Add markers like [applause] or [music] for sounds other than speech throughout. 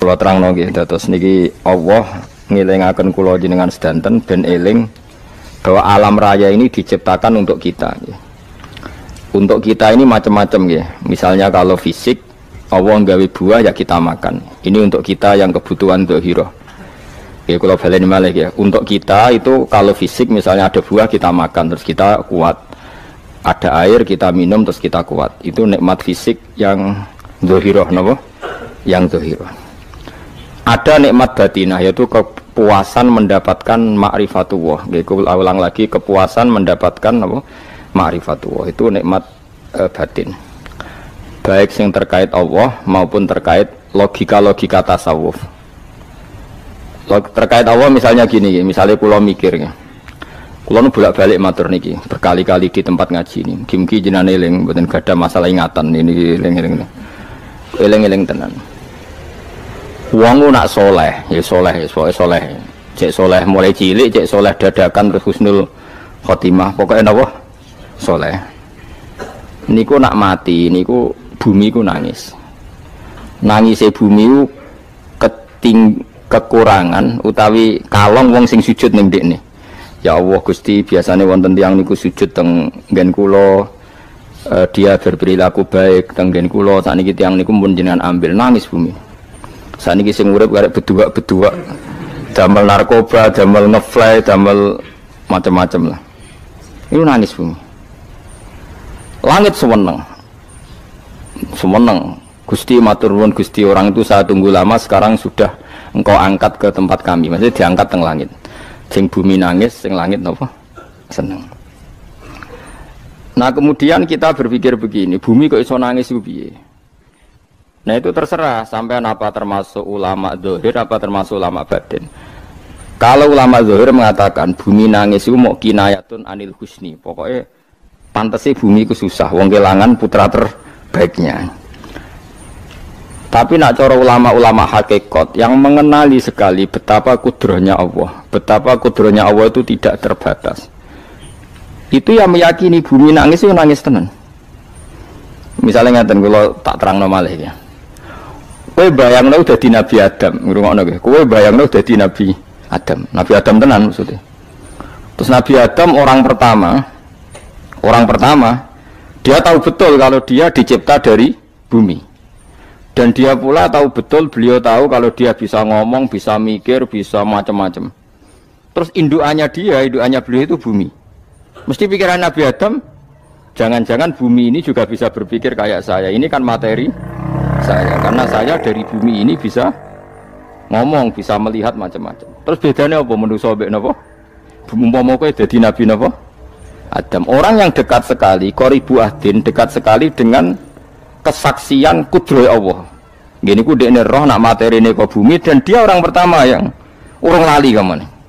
Kula terangno nggih dados niki Allah ngelingaken kula jenengan sedanten ben eling bahwa alam raya ini diciptakan untuk kita. Untuk kita ini macam-macam ya. Misalnya kalau fisik Allah nggawe buah ya kita makan. Ini untuk kita yang kebutuhan dohiro. Ya kalau balik malah ya. Untuk kita itu kalau fisik misalnya ada buah kita makan terus kita kuat. Ada air kita minum terus kita kuat. Itu nikmat fisik yang dohiro, nopo? Yang dohiro ada nikmat batinah yaitu kepuasan mendapatkan ma'rifatullah yaitu ulang lagi kepuasan mendapatkan apa? Ma'rifatullah itu nikmat e, batin. Baik yang terkait Allah maupun terkait logika-logika tasawuf. Terkait Allah misalnya gini misalnya pulau mikirnya Kulo nu bolak-balik matur niki berkali-kali di tempat ngaji ini. Kimki jenane eling mboten gadah masalah ingatan ini eling-eling. Eling-eling tenan. Wong nak soleh, ya soleh, ya soleh, soleh. Cek soleh mulai cilik, cek soleh dadakan terus husnul khotimah. Pokoknya napa? Soleh. Niku nak mati, niku bumi ku nangis. Nangis bumi ku keting kekurangan utawi kalong wong sing sujud ning nih. Ya Allah Gusti biasanya wonten tiang niku sujud teng nggen uh, dia berperilaku baik teng nggen kula sakniki tiang niku pun jenengan ambil nangis bumi. Saat ini kisah urip karek berdua-berdua damel narkoba, damel ngefly, damel macam-macam lah. Ini nangis bumi. Langit semeneng. Semeneng. Gusti maturun Gusti orang itu saya tunggu lama sekarang sudah engkau angkat ke tempat kami. Maksudnya diangkat teng langit. Sing bumi nangis, sing langit apa? Seneng. Nah kemudian kita berpikir begini, bumi kok iso nangis piye? Nah itu terserah sampai apa termasuk ulama zohir apa termasuk ulama batin. Kalau ulama zohir mengatakan bumi nangis itu mau kinayatun anil husni, pokoknya sih bumi itu susah, wong kelangan putra terbaiknya. Tapi nak cara ulama-ulama hakikat yang mengenali sekali betapa kudrohnya Allah, betapa kudrohnya Allah itu tidak terbatas. Itu yang meyakini bumi nangis itu nangis tenan. Misalnya ngatain kalau tak terang normal ya. Kowe bayangno dadi Nabi Adam, ngrungokno kowe. Kowe bayangno dadi Nabi Adam. Nabi Adam tenan maksudnya. Terus Nabi Adam orang pertama, orang pertama, dia tahu betul kalau dia dicipta dari bumi. Dan dia pula tahu betul, beliau tahu kalau dia bisa ngomong, bisa mikir, bisa macam-macam. Terus induannya dia, induannya beliau itu bumi. Mesti pikiran Nabi Adam, jangan-jangan bumi ini juga bisa berpikir kayak saya. Ini kan materi saya. Karena saya dari bumi ini bisa ngomong bisa melihat macam-macam. Terus bedanya apa menurut sobat nopo umpama kowe jadi nabi nopo Adam. Orang yang dekat sekali koribu ahdin dekat sekali dengan kesaksian kudroy Allah. Gini ku dekne roh nak materi ini ke bumi dan dia orang pertama yang orang lali ke mana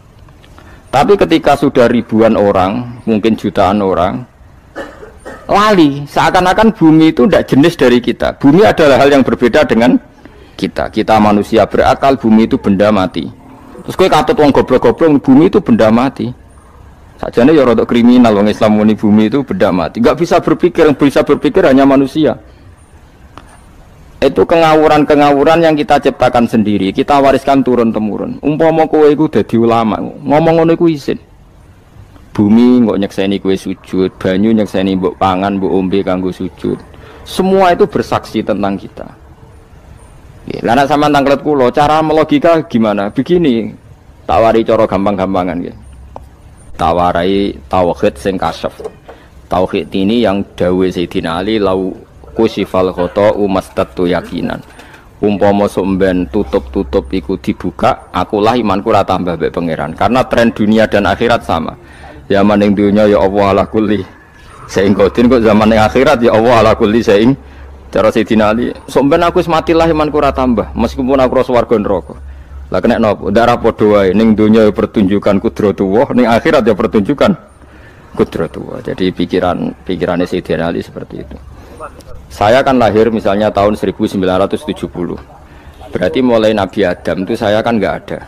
tapi ketika sudah ribuan orang mungkin jutaan orang lali. Seakan-akan bumi itu tidak jenis dari kita. Bumi adalah hal yang berbeda dengan kita. Kita manusia berakal bumi itu benda mati. Terus kue katut wong goblok-goblok bumi itu benda mati. Saja ya rodok kriminal wong Islam muni bumi itu benda mati. Nggak bisa berpikir yang bisa berpikir hanya manusia. Itu kengawuran-kengawuran yang kita ciptakan sendiri. Kita wariskan turun temurun umpama kowe iku dadi ulama ngomong ngono iku isin bumi nggak nyekseni kue sujud banyu nyekseni mbok pangan mbok ombe kanggo sujud. Semua itu bersaksi tentang kita. Lana sama tangklet kulo cara melogika gimana? Begini tawari coro gampang-gampangan ya tawarai tauhid sing kasyaf. Tauhid ini yang dawe Sayyidina Ali lau kusifal khoto umastatu yakinan. Umpama somben tutup-tutup iku dibuka akulah imanku ora tambah mbek pangeran. Karena tren dunia dan akhirat sama zaman yang dunia ya Allah ala kulli. Saing kodin kok zaman yang akhirat ya Allah ala kulli. Saing cara Sayyidina Ali. Somben aku mati lah imanku tambah. Meskipun aku ora swarga neraka. Lah kena nopo? Darah padha wae. Ning dunia ya pertunjukan kudratullah ning akhirat ya pertunjukan kudratullah jadi pikiran pikirannya Sayyidina Ali seperti itu. Saya kan lahir misalnya tahun 1970 berarti mulai Nabi Adam itu saya kan nggak ada.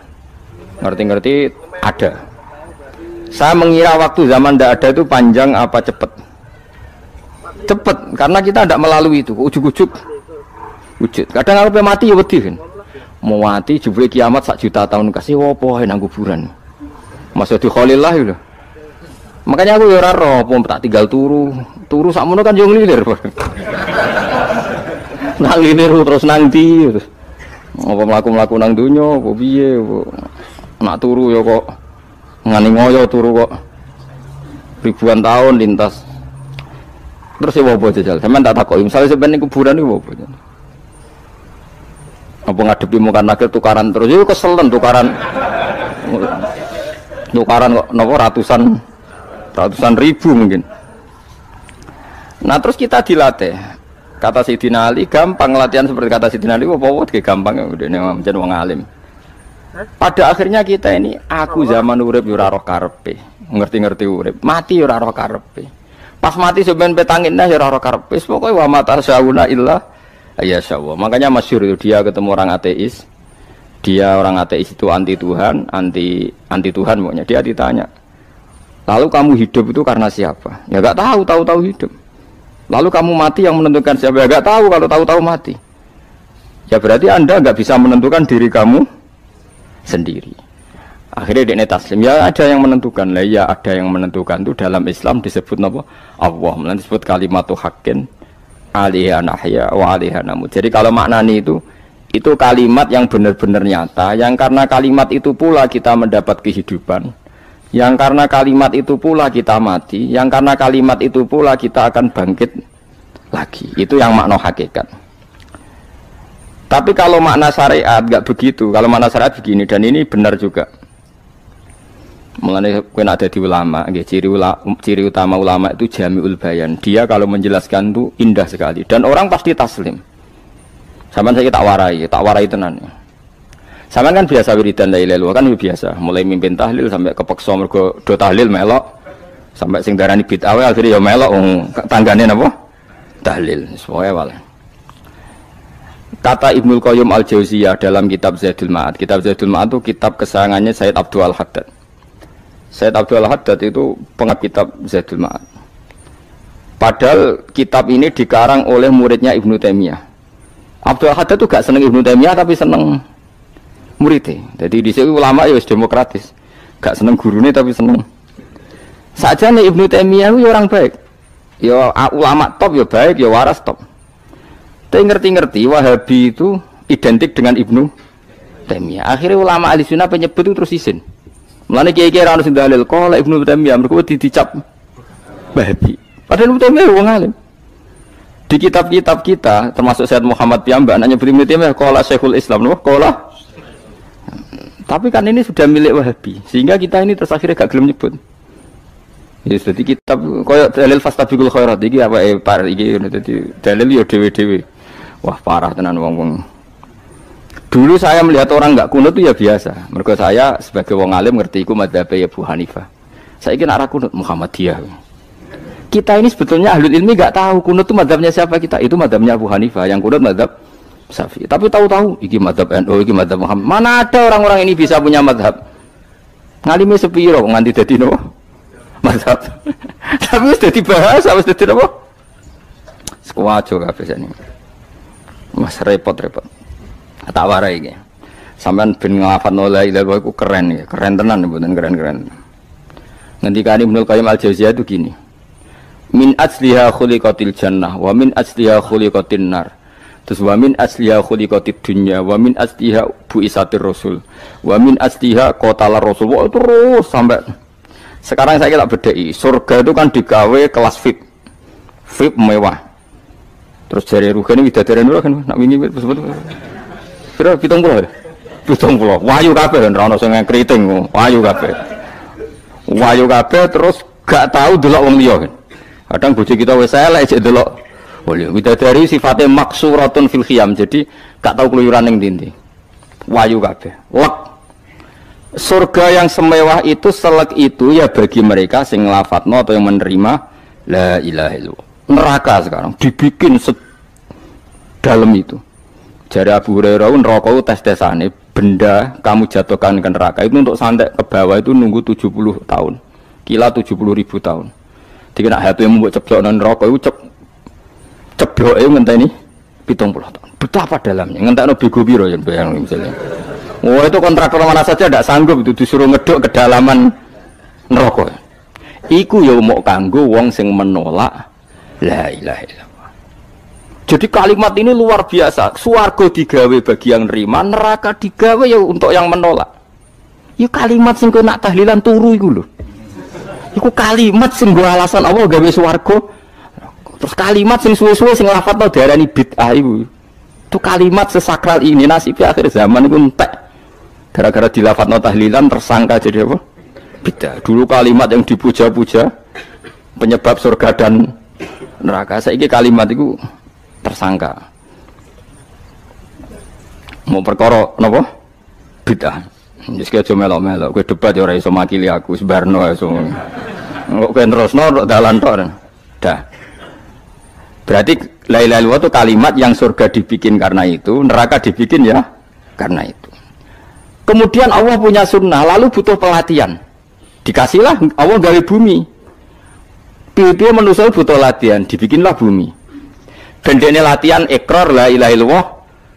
Ngerti-ngerti? Ada saya mengira waktu zaman tidak ada itu panjang apa cepat? Cepat, karena kita tidak melalui itu, ujuk-ujuk wujud. Kadang kalau mati ya wedi kan. mau mati jebule kiamat sak juta tahun kasih wopo nang kuburan Masuk di Khalillah itu. Makanya aku ya ora tak tinggal turu. Turu sakmono kan yo nglilir. [laughs] nang lilir terus nang ndi terus. Apa mlaku-mlaku nang donya apa piye nak turu ya kok ngani ngoyo turu kok ribuan tahun lintas. Terus ya apa jajal? Sampeyan tak takoki, misalnya sampeyan kuburan iku apa? Apa ngadepi muka nakil tukaran terus itu keselen tukaran tukaran kok nopo ratusan ratusan ribu mungkin. Nah terus kita dilatih. Kata Sidina Ali gampang latihan seperti kata Sidina Ali, apa apa gampang ya udah menjadi wong alim. Pada akhirnya kita ini aku zaman urip yura roh karpe, ngerti-ngerti urip, mati yura roh karpe. Pas mati sebenarnya petangin dah yura roh karpe, pokoknya wa mata sauna illah ya Allah. Makanya masyur itu dia ketemu orang ateis, dia orang ateis itu anti Tuhan, anti anti Tuhan pokoknya. Dia ditanya, lalu kamu hidup itu karena siapa? Ya gak tahu, tahu-tahu hidup. Lalu kamu mati yang menentukan siapa? Ya gak tahu kalau tahu-tahu mati. Ya berarti anda nggak bisa menentukan diri kamu sendiri. Akhirnya dia taslim. Ya ada yang menentukan lah. Ya ada yang menentukan itu dalam Islam disebut apa? Allah. Nanti disebut kalimat hakin alihah nahya wa alihah namu. Jadi kalau maknani itu itu kalimat yang benar-benar nyata yang karena kalimat itu pula kita mendapat kehidupan yang karena kalimat itu pula kita mati yang karena kalimat itu pula kita akan bangkit lagi itu yang makna hakikat tapi kalau makna syariat nggak begitu kalau makna syariat begini dan ini benar juga mengenai kuen ada di ulama gitu, ciri, ula, ciri utama ulama itu jamiul bayan dia kalau menjelaskan itu indah sekali dan orang pasti taslim sama saya tak warai, tak warai tenan. Sama kan biasa wiridan la ilaha kan biasa, mulai mimpin tahlil sampai kepeksa mergo do tahlil melok sampai sing darani bid'ah akhirnya ya melok um, tanggane napa? Tahlil. Semuanya wal. Kata Ibnul Qayyim Al Jauziyah dalam kitab Zaidul Ma'ad. Kitab Zaidul Ma'ad itu kitab kesayangannya Said Abdul Haddad. Said Abdul Haddad itu pengat kitab Zaidul Ma'ad. Padahal kitab ini dikarang oleh muridnya Ibnu Taimiyah. Abdul Haddad itu gak seneng Ibnu Taimiyah tapi seneng muridnya. Jadi di sini ulama ya demokratis. Gak seneng gurunya tapi seneng. Saja nih Ibnu Taimiyah itu orang baik. Ya ulama top ya baik, ya waras top. Tapi ngerti-ngerti Wahabi itu identik dengan Ibnu Taimiyah. Akhirnya ulama ahli sunnah penyebut itu terus izin. Mulane kiai-kiai ora ono sing dalil, kok Ibnu Taimiyah mergo dicap Wahabi. Padahal Ibnu Taimiyah wong alim. Di kitab-kitab kita, termasuk Syed Muhammad Piyambak, nanya beri ya, kola Syekhul Islam, no? kola. Tapi kan ini sudah milik Wahabi, sehingga kita ini terus akhirnya gak gelem nyebut. Ya, jadi kitab koyok dalil fastabikul khairat iki apa eh par iki jadi dalil yo dewe-dewe. Wah, parah tenan wong-wong. Dulu saya melihat orang nggak kunut itu ya biasa. Mereka saya sebagai wong alim ngerti iku madzhab ya Bu Hanifah. Saya kira arah kunut Muhammadiyah. Kita ini sebetulnya ahli ilmi nggak tahu kunut itu madhabnya siapa kita. Itu madhabnya Abu Hanifah yang kunut madhab Safi tapi tahu-tahu iki madhab NU iki madhab Muhammad. Mana ada orang-orang ini bisa punya madhab? Ngalimi sepiro nganti jadi no madhab. [laughs] Tapi sudah dibahas harus jadi no sekuajo kabeh ini mas repot-repot tak warai iki. Sampean ben nglafat la ilaha iku keren ya keren tenan mboten keren-keren ngendikane Ibnu Qayyim al-Jauziyah itu gini. Min asliha khuliqatil jannah wa min asliha khuliqatin nar. Terus wa min asliha khuliqatid dunya wa min asliha buisatir rasul. Wa min asliha qotala rasul. Wah, terus sampai sekarang saya tak bedai surga itu kan digawe kelas VIP. VIP mewah terus jari rugani widadari nurah kan nak wingi sebut kira pitung puluh ya pitung puluh wayu kabeh kan rana sing keriting wayu kabeh wayu kabeh terus gak tahu delok wong liya kan Kadang bojo kita wis elek cek delok. Boleh widadari sifatnya maksuratun fil khiyam. Jadi gak tahu keluyuran ning ndi Wayu kabeh. Lek. Surga yang semewah itu selek itu ya bagi mereka sing lafadzno atau yang menerima la ilaha illallah. Neraka sekarang dibikin dalam itu. Jari Abu Hurairah neraka tes-tesane benda kamu jatuhkan ke neraka itu untuk santai ke bawah itu nunggu 70 tahun. Kila 70 ribu tahun. Dikira hati yang membuat ceblok non rokok itu cep ceblok itu ngenteni pitung puluh tahun. Betapa dalamnya. Ngentak no bego biro ya bayang misalnya. Wah itu kontraktor mana saja tidak sanggup itu disuruh ngeduk kedalaman neraka. Iku ya mau kanggo wong sing menolak la ilaha illallah. Jadi kalimat ini luar biasa. Suarga digawe bagi yang nerima, neraka digawe ya untuk yang menolak. Ya kalimat sing nak tahlilan turu iku lho. Iku kalimat sing gua alasan Allah gawe swarga. Terus kalimat sing suwe-suwe sing lafadzno diarani bid'ah iku. Itu kalimat sesakral ini nasibnya akhir zaman itu entek. Gara-gara dilafadzno tahlilan tersangka jadi apa? Bid'ah. Dulu kalimat yang dipuja-puja penyebab surga dan neraka. Saiki kalimat itu tersangka. Mau perkara napa? Bid'ah. Wis ki aja melok-melok, kowe debat ya ora iso makili aku, sebarno iso. Kok kowe terusno dalan tok. Dah. Berarti la ilaha illallah itu kalimat yang surga dibikin karena itu, neraka dibikin ya karena itu. Kemudian Allah punya sunnah, lalu butuh pelatihan. Dikasihlah Allah dari bumi. Pipi manusia butuh latihan, dibikinlah bumi. Dan ini latihan ekor la ilaha illallah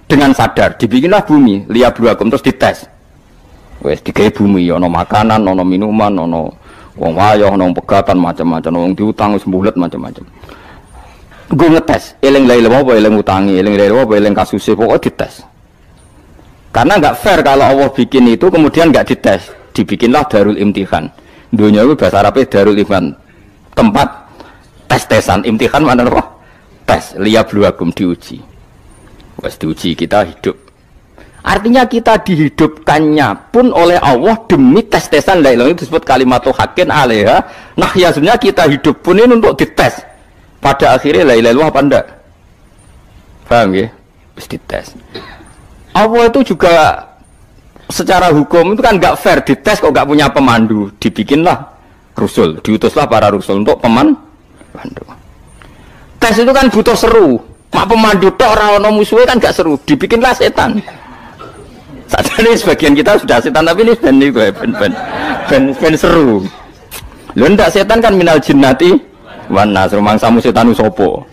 dengan sadar, dibikinlah bumi, lihat buakum terus dites Wes digawe bumi ana makanan, ana minuman, ana wong wayah, ana pegatan macam-macam, wong diutang wis mbulet macam-macam. Gue ngetes, eling lain apa eling utangi, eling lain apa eling kasusnya, pokoknya dites. Karena nggak fair kalau Allah bikin itu kemudian nggak dites, dibikinlah darul imtihan. Dunia itu bahasa Arabnya darul imtihan, tempat tes-tesan, imtihan mana apa? Tes, lihat bluagum diuji. Wes diuji kita hidup Artinya kita dihidupkannya pun oleh Allah demi tes-tesan la itu disebut kalimat hakin alaiha. Nah ya sebenarnya kita hidup pun ini untuk dites. Pada akhirnya la ilaha apa enggak? Paham ya? Terus dites. Allah itu juga secara hukum itu kan nggak fair dites kok nggak punya pemandu dibikinlah rusul diutuslah para rusul untuk peman pemandu tes itu kan butuh seru mak pemandu tok orang musuhnya kan gak seru dibikinlah setan saat ini sebagian kita sudah setan tapi ini ben itu ben ben ben, ben seru. Lu ndak setan kan minal jinnati wana rumang samu setan usopo.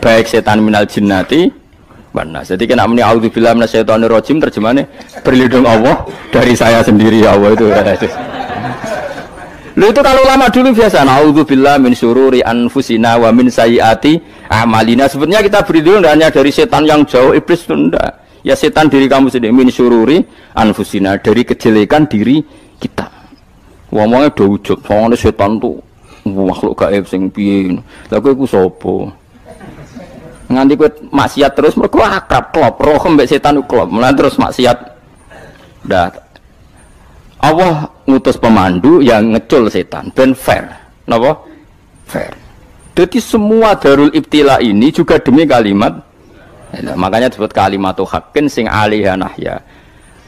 Baik setan minal jinnati wana. Jadi kena muni auzubillah minasyaitonir rajim terjemahnya berlindung Allah dari saya sendiri ya Allah itu. Lu itu kalau lama dulu biasa naudzubillah min syururi anfusina wa min sayyiati amalina. Sebenarnya kita berlindung hanya dari setan yang jauh iblis itu enggak ya setan diri kamu sendiri min sururi anfusina dari kejelekan diri kita. Ngomongnya do wujud soalnya setan tuh makhluk gaib sing piye. Lha kowe iku sapa? Nganti kowe maksiat terus mergo akrab klop roh mbek setan klop. Mulai terus maksiat. Dah Allah ngutus pemandu yang ngecul setan ben fair napa fair jadi semua darul ibtila ini juga demi kalimat Ya, makanya disebut kalimat hakin sing alihah nahya.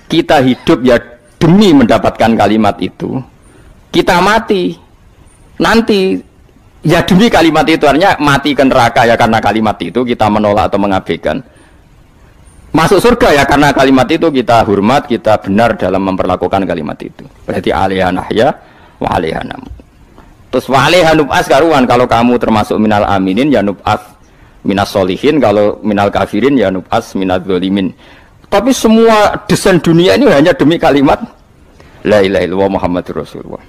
Kita hidup ya demi mendapatkan kalimat itu. Kita mati nanti ya demi kalimat itu artinya mati ke neraka ya karena kalimat itu kita menolak atau mengabaikan. Masuk surga ya karena kalimat itu kita hormat, kita benar dalam memperlakukan kalimat itu. Berarti alihah nahya wa alihah namu. Terus wa alihah nub'as karuan. Kalau kamu termasuk minal aminin ya nub'as minas solihin. Kalau minal kafirin ya nubas minat dolimin tapi semua desain dunia ini hanya demi kalimat la ilaha illallah muhammadur rasulullah.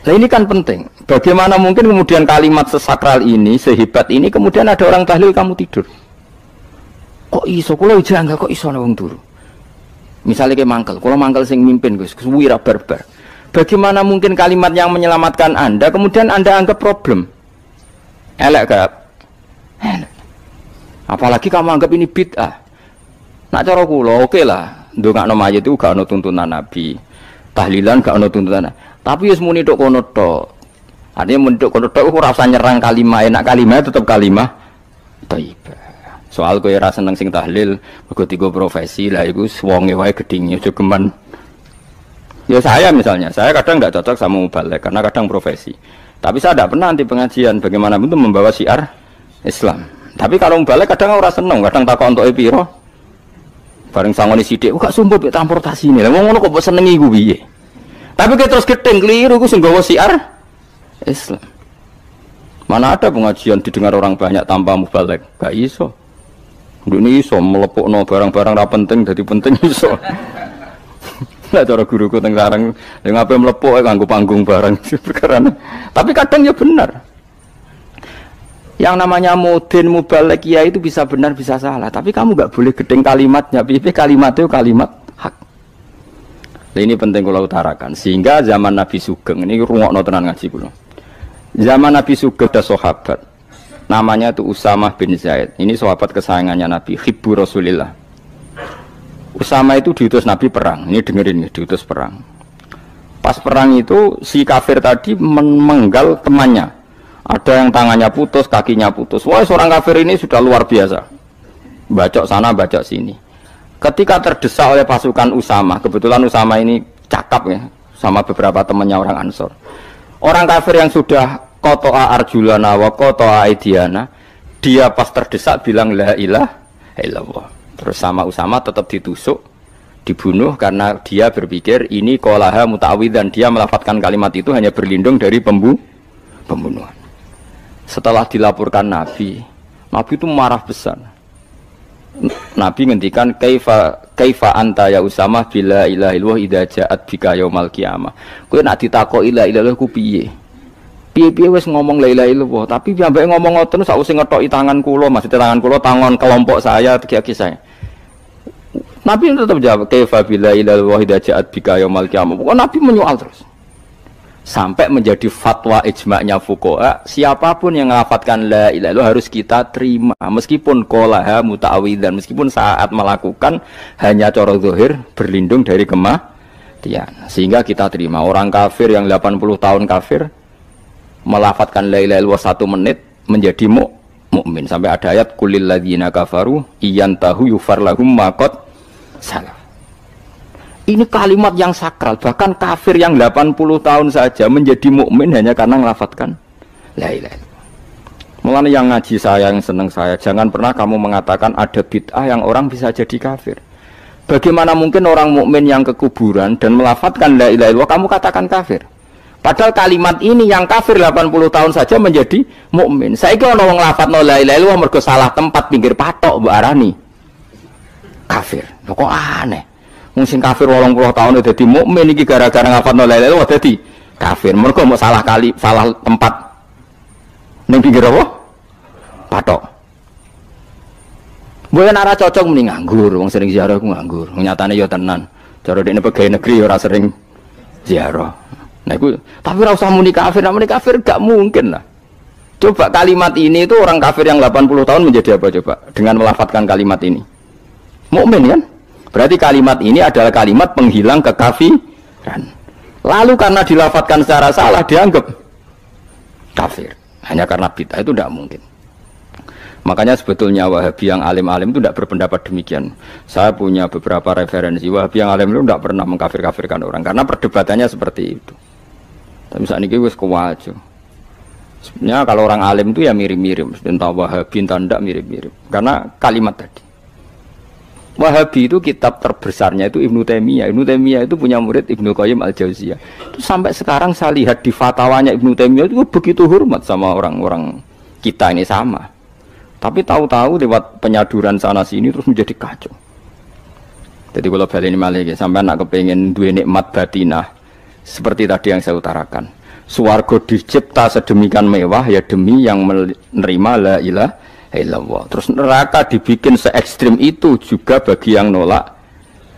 Nah ini kan penting. Bagaimana mungkin kemudian kalimat sesakral ini sehebat ini kemudian ada orang tahlil kamu tidur kok iso kalau jangga kok iso wong turu misalnya kayak mangkel kalau mangkel sing mimpin gus wira barbar bagaimana mungkin kalimat yang menyelamatkan anda kemudian anda anggap problem elek gak Apalagi kamu anggap ini bid'ah. Nak cara kula oke okay lah. Ndongakno mayit itu gak ono tuntunan Nabi. Tahlilan gak ono tuntunan. Tapi wis muni tok kono tok. Artinya muni kono tok ora usah nyerang kalimah, enak kalimah tetap kalimah thayyibah. Soal kowe ora seneng sing tahlil, mergo tiga profesi lah iku wonge wae gedhinge aja geman. Ya saya misalnya, saya kadang nggak cocok sama mubalek karena kadang profesi. Tapi saya tidak pernah anti pengajian. Bagaimana itu membawa siar Islam. Tapi kalau balik kadang orang seneng, kadang tak untuk piro. Bareng sangoni sidik, kok sumpah mbek transportasi ini. Lah ngono kok mbok senengi iku piye? Tapi kita terus gedeng keliru iku sing gawa siar Islam. Mana ada pengajian didengar orang banyak tanpa mubalek? Gak iso. Ini iso melepukno barang-barang ra penting jadi penting [laughs] iso. Lah cara guruku teng sarang ning ape melepuk kanggo panggung barang [laughs] perkara. Tapi kadang ya benar. Yang namanya mudin mubalek ya itu bisa benar bisa salah. Tapi kamu nggak boleh gedeng kalimatnya. Pipi kalimat itu kalimat hak. Nah, ini penting kalau utarakan. Sehingga zaman Nabi Sugeng ini ruang tenan ngaji kulo. Zaman Nabi Sugeng ada sahabat. Namanya itu Usamah bin Zaid. Ini sahabat kesayangannya Nabi. Hibbu Rasulillah. Usama itu diutus Nabi perang. Ini dengerin nih, diutus perang. Pas perang itu si kafir tadi menggal temannya ada yang tangannya putus, kakinya putus. Wah, seorang kafir ini sudah luar biasa. Bacok sana, bacok sini. Ketika terdesak oleh pasukan Usama, kebetulan Usama ini cakap ya, sama beberapa temannya orang Ansor. Orang kafir yang sudah kotoa arjulana wa kotoa aidiana, dia pas terdesak bilang la ilah illallah. Terus sama Usama tetap ditusuk, dibunuh karena dia berpikir ini kolaha mutawid dan dia melafatkan kalimat itu hanya berlindung dari pembu pembunuhan setelah dilaporkan Nabi, Nabi itu marah besar. Nabi ngendikan kaifa kaifa anta ya Usama bila ilaha illallah idza ja'at bika yaumal qiyamah. Kowe nak ditakoki la ilaha illallah ku piye? Piye-piye wis ngomong la ilaha illallah, tapi piye ngomong ngoten sakwise ngetoki tangan kula, maksudnya tangan kula tangan kelompok saya, tiga saya. Nabi tetap jawab kaifa bila ilaha illallah idza ja'at bika yaumal qiyamah. Pokoknya Nabi menyoal terus. Sampai menjadi fatwa ijma'nya fukoha siapa pun yang mengafatkan la ilaha harus kita terima. Meskipun kolaha muta'awidan meskipun saat melakukan hanya coro zuhir berlindung dari kematian. Sehingga kita terima. Orang kafir yang 80 tahun kafir melafatkan la ilaha satu menit menjadi mu mukmin sampai ada ayat kulil ladina kafaru iyantahu yufar lahum makot salah ini kalimat yang sakral, bahkan kafir yang 80 tahun saja menjadi mukmin hanya karena melafatkan la Mulanya yang ngaji saya, yang seneng saya, jangan pernah kamu mengatakan ada bid'ah yang orang bisa jadi kafir. Bagaimana mungkin orang mukmin yang ke kuburan dan melafatkan la ilaha illallah kamu katakan kafir? Padahal kalimat ini yang kafir 80 tahun saja menjadi mukmin. Saya kira orang lafat no la ilaha illallah mergo salah tempat pinggir patok Mbak Arani. Kafir. Kok aneh? Mungkin kafir kafir puluh tahun udah jadi mukmin iki gara-gara ngafalno la ilaha dadi kafir. Mereka mau salah kali, salah tempat. Ning pinggir apa? Patok. Boleh nara cocok mending nganggur, wong sering ziarah aku nganggur. Nyatane ya tenan. Cara ini pegawai negeri ora sering ziarah. Nah, itu, tapi ora usah muni kafir, muni kafir gak mungkin lah. Coba kalimat ini itu orang kafir yang 80 tahun menjadi apa coba dengan melafatkan kalimat ini? Mukmin kan? Berarti kalimat ini adalah kalimat penghilang kekafiran. Lalu karena dilafatkan secara salah dianggap kafir. Hanya karena bid'ah itu tidak mungkin. Makanya sebetulnya Wahabi yang alim-alim itu tidak berpendapat demikian. Saya punya beberapa referensi Wahabi yang alim itu tidak pernah mengkafir-kafirkan orang karena perdebatannya seperti itu. Tapi saat ini wis kewajo. Sebenarnya kalau orang alim itu ya mirip-mirip, entah Wahabi entah tidak mirip-mirip. Karena kalimat tadi. Wahabi itu kitab terbesarnya itu Ibnu Taimiyah. Ibnu Taimiyah itu punya murid Ibnu Qayyim Al Jauziyah. Itu sampai sekarang saya lihat di fatwanya Ibnu Taimiyah itu begitu hormat sama orang-orang kita ini sama. Tapi tahu-tahu lewat penyaduran sana sini terus menjadi kacau. Jadi kalau balik ini malah sampai anak kepengen dua nikmat batinah seperti tadi yang saya utarakan. Suwargo dicipta sedemikian mewah ya demi yang menerima la ilah illallah. Terus neraka dibikin se ekstrim itu juga bagi yang nolak.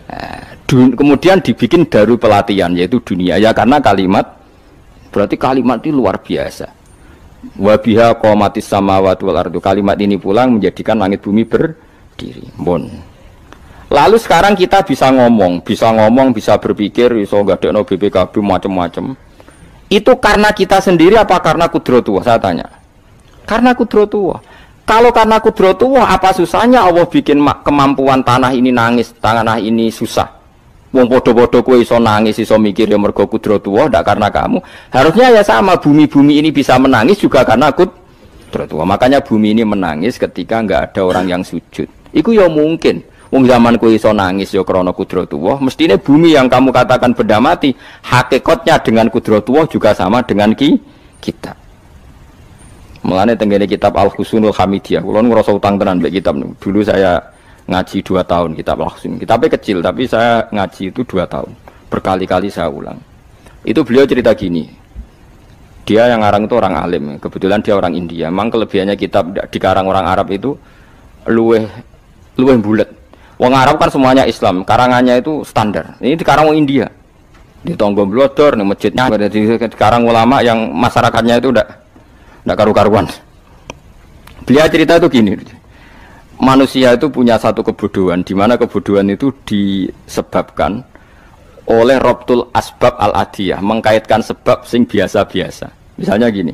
Eh, kemudian dibikin daru pelatihan yaitu dunia ya karena kalimat berarti kalimat itu luar biasa. Wabiha komatis sama wal ardu. Kalimat ini pulang menjadikan langit bumi berdiri. Bon. Lalu sekarang kita bisa ngomong, bisa ngomong, bisa berpikir, bisa nggak ada BPKB macam-macam. Itu karena kita sendiri apa karena kudrotuh? Saya tanya. Karena kudrotuh. Kalau karena kudrotullah apa susahnya Allah bikin kemampuan tanah ini nangis, tanah ini susah. Wong podo-podo kue iso nangis, iso mikir ya mergo kudrotullah, tidak karena kamu. Harusnya ya sama, bumi-bumi ini bisa menangis juga karena kudrotullah. Makanya bumi ini menangis ketika nggak ada orang yang sujud. Iku ya mungkin. Wong zaman kue iso nangis ya krono kudrotullah. Mestinya bumi yang kamu katakan benda mati, hakikatnya dengan kudrotullah juga sama dengan ki kita. Mulane tenggene kitab Al Husnul Hamidiyah. Kulo ngerasa utang tenan mbek kitab Dulu saya ngaji dua tahun kitab Al Husnul. Kitabnya kecil tapi saya ngaji itu dua tahun. Berkali-kali saya ulang. Itu beliau cerita gini. Dia yang ngarang itu orang alim. Kebetulan dia orang India. Memang kelebihannya kitab di karang orang Arab itu luweh luweh bulat. Wong Arab kan semuanya Islam. Karangannya itu standar. Ini di karang India. Di Tonggo Blodor, di masjidnya, di karang ulama yang masyarakatnya itu udah tidak karu-karuan. Beliau cerita itu gini, manusia itu punya satu kebodohan, di mana kebodohan itu disebabkan oleh robtul asbab al adiyah, mengkaitkan sebab sing biasa-biasa. Misalnya gini,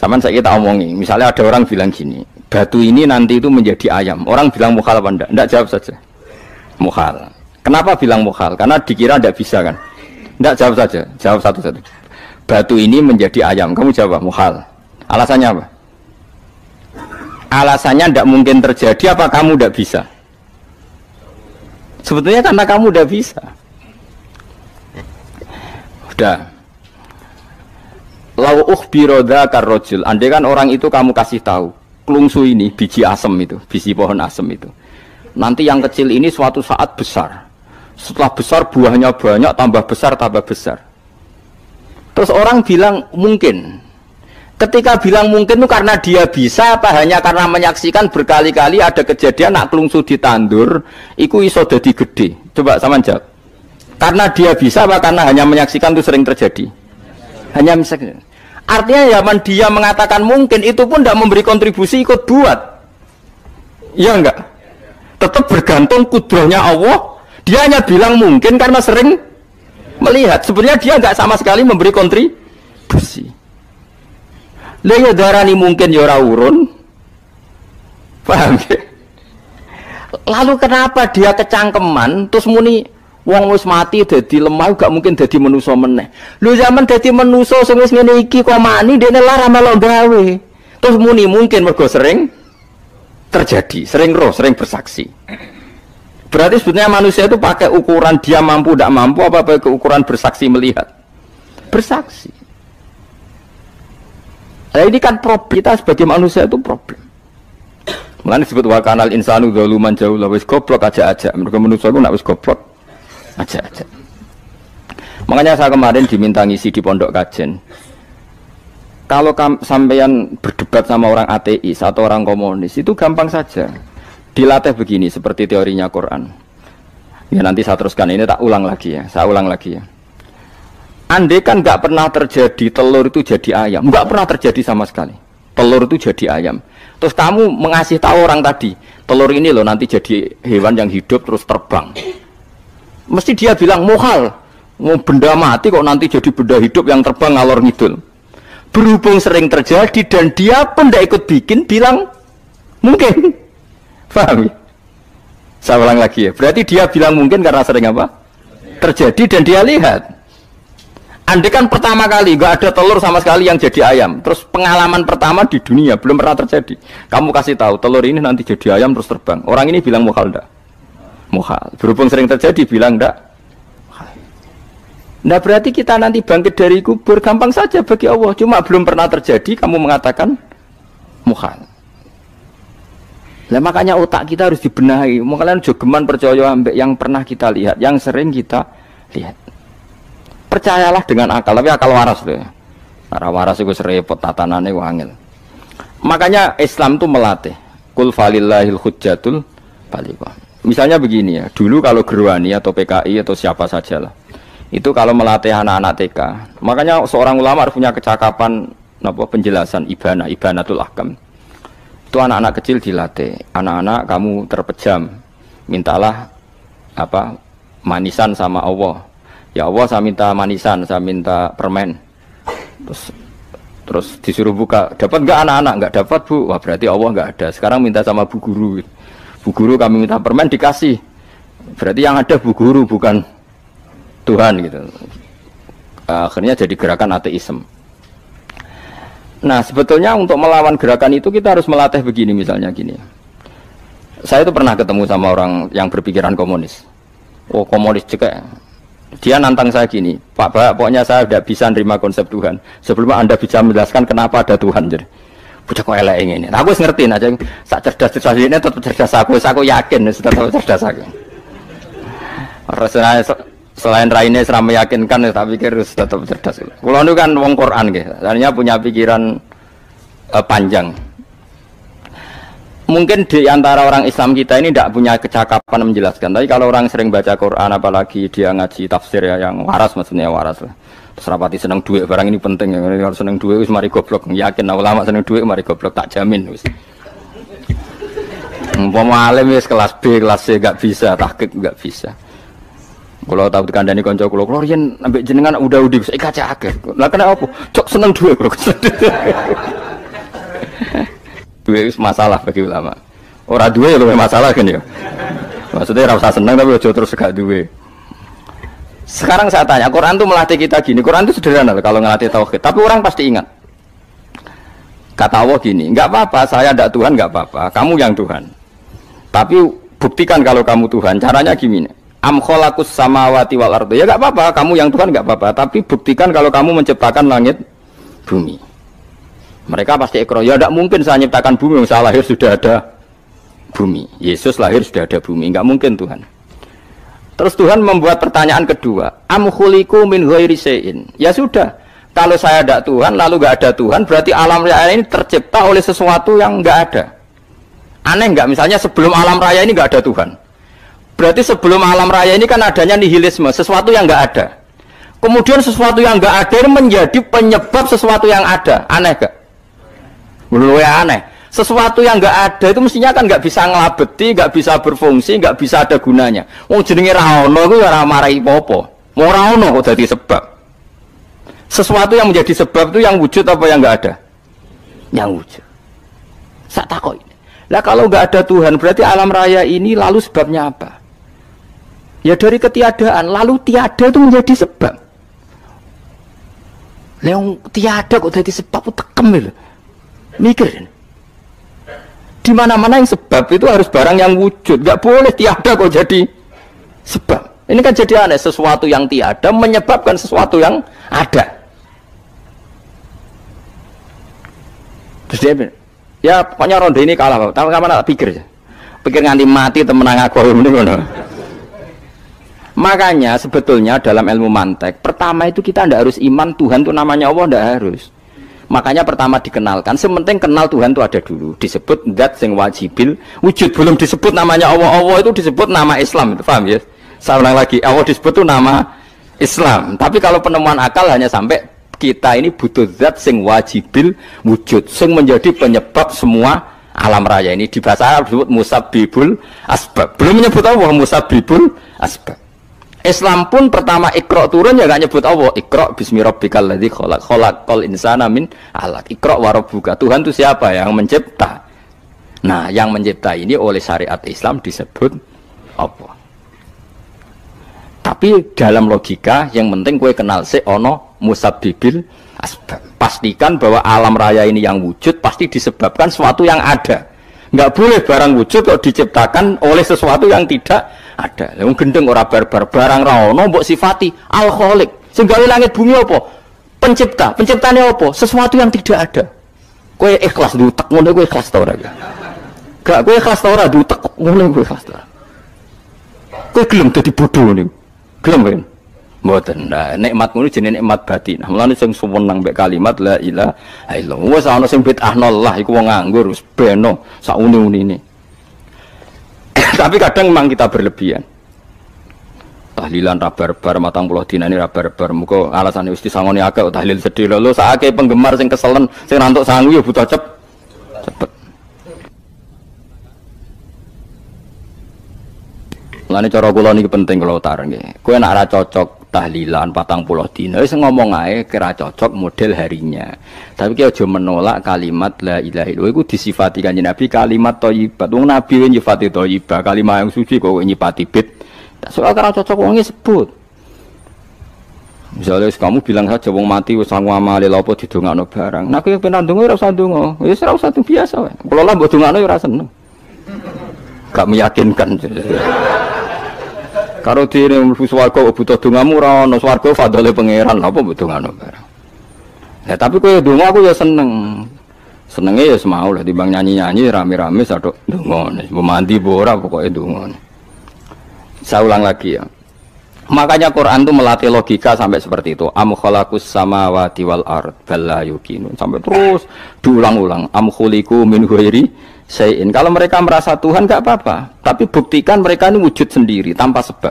sama saya kita omongi, misalnya ada orang bilang gini, batu ini nanti itu menjadi ayam. Orang bilang mukhal apa enggak? Enggak jawab saja. Mukhal. Kenapa bilang mukhal? Karena dikira enggak bisa kan? Enggak jawab saja, jawab satu-satu batu ini menjadi ayam. Kamu jawab muhal. Alasannya apa? Alasannya tidak mungkin terjadi apa kamu tidak bisa? Sebetulnya karena kamu tidak bisa. Udah. Lau biroda karrojul. Andai kan orang itu kamu kasih tahu. Klungsu ini biji asem itu, biji pohon asem itu. Nanti yang kecil ini suatu saat besar. Setelah besar buahnya banyak, tambah besar, tambah besar Terus orang bilang mungkin. Ketika bilang mungkin itu karena dia bisa apa hanya karena menyaksikan berkali-kali ada kejadian nak kelungsu ditandur, iku iso jadi gede. Coba sama jawab. Karena dia bisa apa karena hanya menyaksikan itu sering terjadi? Hanya misalnya. Artinya zaman dia mengatakan mungkin itu pun tidak memberi kontribusi ikut buat. Ya enggak? Tetap bergantung kudrahnya Allah. Dia hanya bilang mungkin karena sering melihat sebenarnya dia nggak sama sekali memberi kontribusi Lha darani mungkin ya urun. Paham ya? Lalu kenapa dia kecangkeman terus muni wong wis mati dadi lemah gak mungkin dadi manusa meneh. Lho zaman dadi manusa sing wis ngene iki kok mani dene lara melok gawe. Terus muni mungkin mergo sering terjadi, sering roh, sering bersaksi. Berarti sebetulnya manusia itu pakai ukuran dia mampu tidak mampu apa pakai ukuran bersaksi melihat? Bersaksi. Nah, ini kan problem kita sebagai manusia itu problem. Mengenai disebut wa kanal insanu zaluman jauh lah wis goblok aja aja. Mereka manusia itu nak wis goblok aja aja. Makanya saya kemarin diminta ngisi di pondok kajen. Kalau sampean berdebat sama orang ateis atau orang komunis itu gampang saja dilatih begini seperti teorinya Quran. Ya nanti saya teruskan ini tak ulang lagi ya, saya ulang lagi ya. Andai kan nggak pernah terjadi telur itu jadi ayam, nggak pernah terjadi sama sekali. Telur itu jadi ayam. Terus kamu mengasih tahu orang tadi, telur ini loh nanti jadi hewan yang hidup terus terbang. Mesti dia bilang mohal, mau benda mati kok nanti jadi benda hidup yang terbang ngalor ngidul. Berhubung sering terjadi dan dia pun tidak ikut bikin, bilang mungkin. [laughs] Paham ya? Saya ulang lagi ya. Berarti dia bilang mungkin karena sering apa? Terjadi dan dia lihat. Andai kan pertama kali nggak ada telur sama sekali yang jadi ayam, terus pengalaman pertama di dunia belum pernah terjadi. Kamu kasih tahu telur ini nanti jadi ayam terus terbang. Orang ini bilang mukhal ndak? Mukhal. Berhubung sering terjadi bilang ndak? Nah berarti kita nanti bangkit dari kubur gampang saja bagi Allah. Cuma belum pernah terjadi kamu mengatakan mukhal. Nah makanya otak kita harus dibenahi. Makanya jogeman percaya ambek yang pernah kita lihat, yang sering kita lihat. Percayalah dengan akal, tapi akal waras tuh. Para waras itu serepot tatanannya wangil. Makanya Islam itu melatih. Kul falillahil hujjatul balighah. Misalnya begini ya, dulu kalau Gerwani atau PKI atau siapa saja lah, itu kalau melatih anak-anak TK, makanya seorang ulama harus punya kecakapan apa penjelasan ibana, ibanatul ahkam. Itu anak-anak kecil dilatih anak-anak kamu terpejam mintalah apa manisan sama Allah. Ya Allah saya minta manisan saya minta permen. Terus terus disuruh buka dapat nggak anak-anak? Nggak dapat bu. Wah berarti Allah nggak ada sekarang minta sama bu guru bu guru kami minta permen dikasih berarti yang ada bu guru bukan Tuhan gitu akhirnya jadi gerakan ateisme Nah sebetulnya untuk melawan gerakan itu kita harus melatih begini misalnya gini. Saya itu pernah ketemu sama orang yang berpikiran komunis. Oh komunis juga. Dia nantang saya gini, Pak Pak, pokoknya saya tidak bisa nerima konsep Tuhan. Sebelum Anda bisa menjelaskan kenapa ada Tuhan. Jadi, bocah kok elek ini. Nah, aku ngerti aja, sak cerdas cerdas ini tetap cerdas aku, aku yakin tetap cerdas aku. Rasanya selain raine seram meyakinkan, tapi pikir tetap cerdas. Kalau itu kan wong Quran gitu, artinya punya pikiran uh, panjang mungkin di antara orang Islam kita ini tidak punya kecakapan menjelaskan. Tapi kalau orang sering baca Quran, apalagi dia ngaji tafsir ya yang waras maksudnya waras lah. Terus rapati seneng duit barang ini penting. Ya. Kalau seneng duit, wis mari goblok. Yakin nah, ulama seneng duit, mari goblok tak jamin. Wis. Umpama alim wis kelas B, kelas C gak bisa, tahqiq gak bisa. Kalau tahu dikandani konco kulo, kulo riyen ambek jenengan udah udah bisa kaca akhir. Lah kena apa? Cok seneng duit kulo. [laughs] Dua itu masalah bagi ulama. Orang dua itu masalah kan ya. Maksudnya rasa senang tapi ojo terus gak dua. Sekarang saya tanya, Quran itu melatih kita gini. Quran itu sederhana kalau ngelatih tauhid. Tapi orang pasti ingat. Kata Allah gini, nggak apa-apa, saya ada Tuhan nggak apa-apa, kamu yang Tuhan. Tapi buktikan kalau kamu Tuhan. Caranya gini. Am kholakus samawati wal ardu. Ya nggak apa-apa, kamu yang Tuhan nggak apa-apa. Tapi buktikan kalau kamu menciptakan langit bumi. Mereka pasti ekro. Ya tidak mungkin saya nyiptakan bumi. Saya lahir sudah ada bumi. Yesus lahir sudah ada bumi. Enggak mungkin Tuhan. Terus Tuhan membuat pertanyaan kedua. Amhuliku min ghairi Ya sudah. Kalau saya ada Tuhan, lalu nggak ada Tuhan, berarti alam raya ini tercipta oleh sesuatu yang nggak ada. Aneh nggak? Misalnya sebelum alam raya ini nggak ada Tuhan. Berarti sebelum alam raya ini kan adanya nihilisme, sesuatu yang nggak ada. Kemudian sesuatu yang nggak ada ini menjadi penyebab sesuatu yang ada. Aneh gak? Menurut aneh. Sesuatu yang nggak ada itu mestinya kan nggak bisa ngelabeti, nggak bisa berfungsi, nggak bisa ada gunanya. Wong jenenge raono itu ya marai popo. Mau raono kok jadi sebab. Sesuatu yang menjadi sebab itu yang wujud apa yang nggak ada? Yang wujud. Saya takut ini. Lah kalau nggak ada Tuhan berarti alam raya ini lalu sebabnya apa? Ya dari ketiadaan lalu tiada itu menjadi sebab. Leong tiada kok jadi sebab tekem itu. Mikir. Di mana-mana yang sebab itu harus barang yang wujud. Gak boleh tiada kok jadi sebab. Ini kan jadi aneh. Sesuatu yang tiada menyebabkan sesuatu yang ada. Terus dia ya pokoknya ronde ini kalah. Tahu kapan tak pikir. Pikir nganti mati temenang aku ini Makanya sebetulnya dalam ilmu mantek, pertama itu kita tidak harus iman Tuhan itu namanya Allah tidak harus. Makanya pertama dikenalkan, sementing kenal Tuhan itu ada dulu. Disebut dat sing wajibil, wujud belum disebut namanya Allah. Allah itu disebut nama Islam, itu paham ya? Saya ulang lagi, Allah disebut itu nama Islam. Tapi kalau penemuan akal hanya sampai kita ini butuh zat sing wajibil wujud, sing menjadi penyebab semua alam raya ini di bahasa Arab disebut musabibul asbab. Belum menyebut Allah musabibul asbab. Islam pun pertama ikro turun ya gak nyebut Allah. Ikro bismi rabbikal ladzi khalaq. Khalaqal insana min alaq. Ikro warobuka Tuhan itu siapa? Yang mencipta. Nah yang mencipta ini oleh syariat Islam disebut apa tapi dalam logika yang penting kue kenal si ono musabibil asbab. Pastikan bahwa alam raya ini yang wujud pasti disebabkan sesuatu yang ada. Nggak boleh barang wujud kok diciptakan oleh sesuatu yang tidak ada. Yang gendeng ora barbar barang ra ono mbok sifati al khaliq. Sing gawe langit bumi apa? Pencipta. Penciptane apa? Sesuatu yang tidak ada. Kowe ikhlas diutek ngono kowe ikhlas ta ora? Gak kowe ikhlas ta ora diutek ngono kowe ikhlas ta. Kowe gelem dadi bodho niku. Gelem kan? Mboten. Nah, nikmat ngono jenenge nikmat batin. Mulane sing suwenang mbek kalimat la ilaha illallah. Wis ana sing bid'ah Allah iku wong nganggur wis beno sak uni-unine. [coughs] Tapi kadang memang kita berlebihan. Tahlilan rabar-bar matang puluh dina ini rabar-bar muka alasan itu disangoni agak tahlil sedih lalu saake penggemar sing keselen sing rantuk sanggup ya butuh cep cepet. Lani cara kula niki penting kula utar nggih. Kowe nek cocok tahlilan patang puluh dina wis ngomong ae kira cocok model harinya. Tapi ki aja menolak kalimat la ilaha illallah iku disifati kanjeng Nabi kalimat thayyibat. Wong Nabi nyifati thayyibah, kalimat yang suci kok nyifati bid. Soal kira cocok wong sebut. Misalnya kamu bilang saja wong mati wis sangu amale lha apa didongakno barang. Nah kowe pengen ndonga ora usah ndonga. Wis ora usah biasa wae. Kula lah mbok dongakno ya ora seneng. Gak meyakinkan. Karo dene mlebu swarga butuh dongamu ora ono swarga fadole pangeran apa butuh ngono barang. Ya tapi kowe donga aku ya seneng. Senenge ya semau lah dibang nyanyi-nyanyi rame-rame satu donga. Mandi ora pokoke donga. Saya ulang lagi ya. Makanya Quran itu melatih logika sampai seperti itu. Am khalaqus samawati wal ard balla yukinu. Sampai terus diulang-ulang. Am khuliqu min ghairi sayin. Kalau mereka merasa Tuhan nggak apa-apa, tapi buktikan mereka ini wujud sendiri tanpa sebab.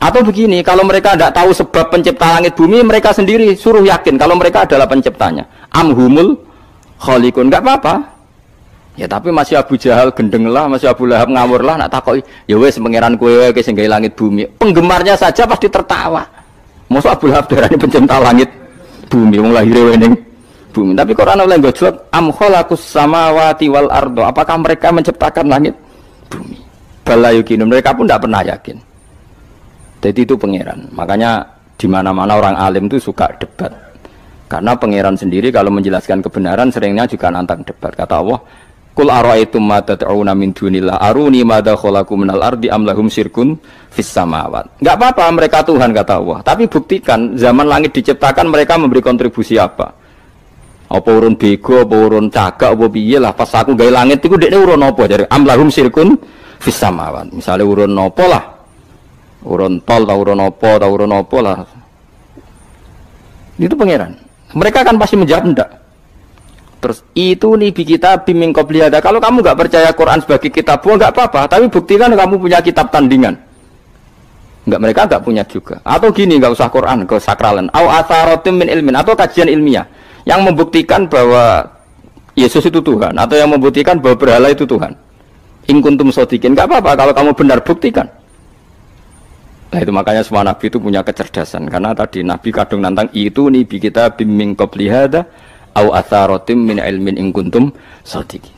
Atau begini, kalau mereka tidak tahu sebab pencipta langit bumi, mereka sendiri suruh yakin kalau mereka adalah penciptanya. Am humul khaliqun. Nggak apa-apa. Ya tapi masih Abu Jahal gendeng lah, masih Abu Lahab ngawur lah, nak takoi. Ya wes pangeran kue wae sing langit bumi. Penggemarnya saja pasti tertawa. Masa Abu Lahab darani pencipta langit bumi, wong lahir bumi. Tapi Quran oleh gojlok am khalaqus samawati wal ardo. Apakah mereka menciptakan langit bumi? Bala yukin. Mereka pun tidak pernah yakin. Jadi itu pangeran. Makanya di mana-mana orang alim itu suka debat. Karena pangeran sendiri kalau menjelaskan kebenaran seringnya juga nantang debat. Kata Allah, Kul ara'aitum ma tad'una min dunillah aruni madza khalaqu minal ardi am lahum syirkun fis samawat. Enggak apa-apa mereka Tuhan kata Allah, tapi buktikan zaman langit diciptakan mereka memberi kontribusi apa? Apa urun bego, apa urun cagak, apa piye lah pas aku gawe langit iku dekne urun apa dari am lahum syirkun fis samawat. Misale urun apa lah? Urun tol ta urun apa ta urun apa lah. Itu pangeran. Mereka kan pasti menjawab enggak. Terus itu nih kita biming ada. Kalau kamu nggak percaya Quran sebagai kitab buah nggak apa-apa, tapi buktikan kamu punya kitab tandingan. Nggak mereka nggak punya juga. Atau gini nggak usah Quran ke sakralan. Au asarotim min ilmin atau kajian ilmiah yang membuktikan bahwa Yesus itu Tuhan atau yang membuktikan bahwa berhala itu Tuhan. In kuntum sodikin nggak apa-apa kalau kamu benar buktikan. Nah itu makanya semua nabi itu punya kecerdasan karena tadi nabi kadung nantang itu nih kita biming ada au atharatim min ilmin ing kuntum sadiqin.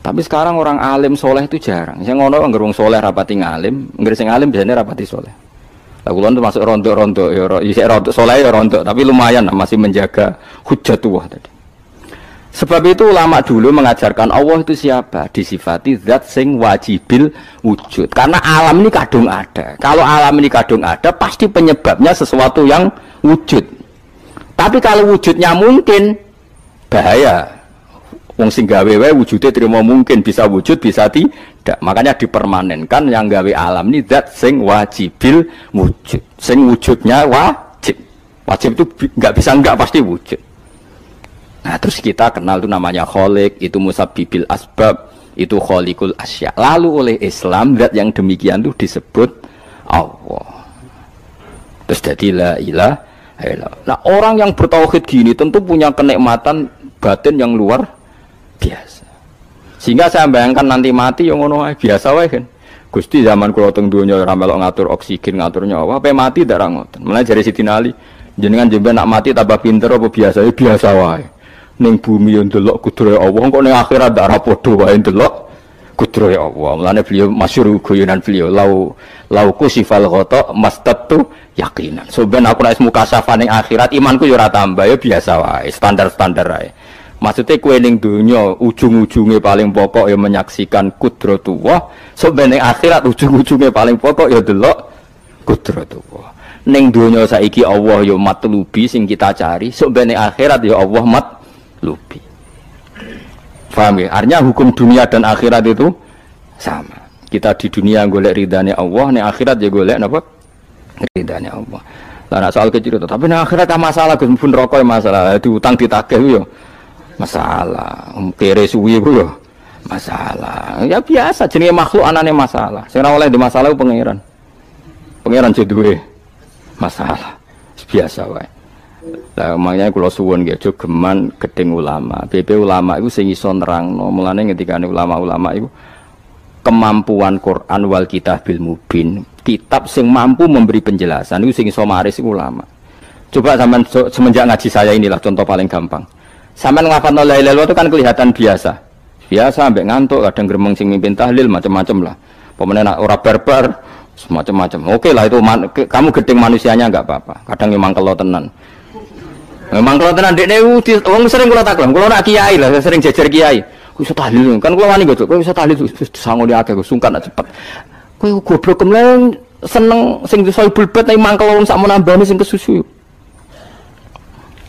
Tapi sekarang orang alim soleh itu jarang. Saya ngono wong soleh rapati ngalim, anggar sing alim biasanya rapati soleh. Lah kula termasuk rontok-rontok ya isih rontok soleh ya rontok, tapi lumayan masih menjaga hujatullah tadi. Sebab itu ulama dulu mengajarkan Allah itu siapa? Disifati zat sing wajibil wujud. Karena alam ini kadung ada. Kalau alam ini kadung ada, pasti penyebabnya sesuatu yang wujud. Tapi kalau wujudnya mungkin, bahaya wong sing gawe wae wujude terima mungkin bisa wujud bisa tidak makanya dipermanenkan yang gawe alam ini zat sing wajibil wujud. Sing wujudnya wajib. Wajib itu nggak bisa nggak pasti wujud. Nah terus kita kenal itu namanya kholik itu musabibil asbab itu kholikul asya. Lalu oleh Islam zat yang demikian itu disebut Allah. Terus jadi la ilah Nah orang yang bertauhid gini tentu punya kenikmatan batin yang luar biasa. Sehingga saya bayangkan nanti mati yang ngono biasa wae kan. Gusti zaman kula teng donya ora melok ngatur oksigen, ngatur nyawa, apa mati darah ngoten. Mulai dari Siti Nali, jenengan jemben nak mati tambah pinter apa biasa? Ya biasa wae. Ning bumi yo ndelok kudrohe Allah, kok ning akhirat darah padha wae ndelok kudrohe Allah. Mulane beliau masyhur guyonan beliau lau lau kusifal ghata mastatu yakinan. So ben aku nek muka ning akhirat imanku yo ora tambah ya biasa wae, standar-standar wae. Maksudnya kue ning dunia ujung-ujungnya paling pokok ya menyaksikan kudratullah. Sebenarnya akhirat ujung-ujungnya paling pokok ya delok kudratullah. Ning dunia saiki Allah ya matlubi sing kita cari. Sebenarnya akhirat ya Allah matlubi. Faham ya? Artinya hukum dunia dan akhirat itu sama. Kita di dunia golek ridhanya Allah, ning akhirat ya golek apa? Ridhanya Allah. Lah soal kecil itu, tapi ning akhirat masalah Gus pun rokok masalah, diutang ditagih yo masalah. Kere suwi ku yo masalah. Ya biasa jenenge makhluk anane masalah. Sing ora oleh di masalah pangeran. Pangeran duwe masalah. Biasa wae. Lah makanya kula suwun nggih aja geman gedeng ulama. BP ulama itu sing iso nerangno. Mulane ketika ulama-ulama itu kemampuan Quran wal kitabil mubin. Kitab sing mampu memberi penjelasan itu sing iso maris ulama. Coba zaman semenjak ngaji saya inilah contoh paling gampang Sampai ngafat la ilaha itu kan kelihatan biasa. Biasa sampai ngantuk, kadang geremeng sing mimpin tahlil macam-macam lah. Pemenang nak ora barbar semacam-macam. Oke lah itu man, ke, kamu gedeng manusianya nggak apa-apa. Kadang memang kalau tenan. Memang kalau tenan dek wong sering kula taklam, kula nak kiai lah, sering jejer kiai. Kok iso tahlil kan kula wani gitu, kok iso tahlil sangu di akeh sungkan cepet. Kowe goblok kemlen seneng sing soibul bet nek mangkel wong sak menambani sing kesusu.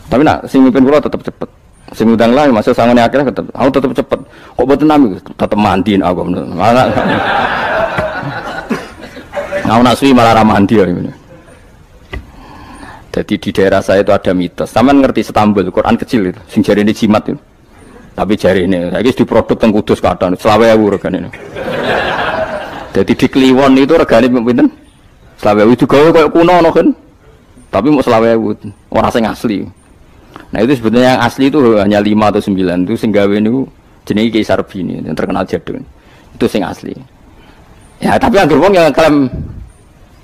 Tapi nak sing mimpin kula tetep cepet. Sing udang lah masuk sangone akhirnya tetep aku tetep cepet. Kok boten nami tetep mandiin aku. Mana Nah, nak malah mandi ya. Jadi di daerah saya itu ada mitos. Sama ngerti Istanbul, Quran kecil itu, sing jari ini jimat itu. Tapi jari ini, lagi di produk teng kudus kata, selawe ewu regan ini. Jadi di Kliwon itu regane pinten? Selawe ewu juga kayak kuno no kan. Tapi mau selawe ewu, orang asli. Nah itu sebetulnya yang asli itu hanya lima atau sembilan itu sing gawe niku jenenge Kaisar Bini yang terkenal jadul. Itu sing asli. Ya tapi yang wong yang klaim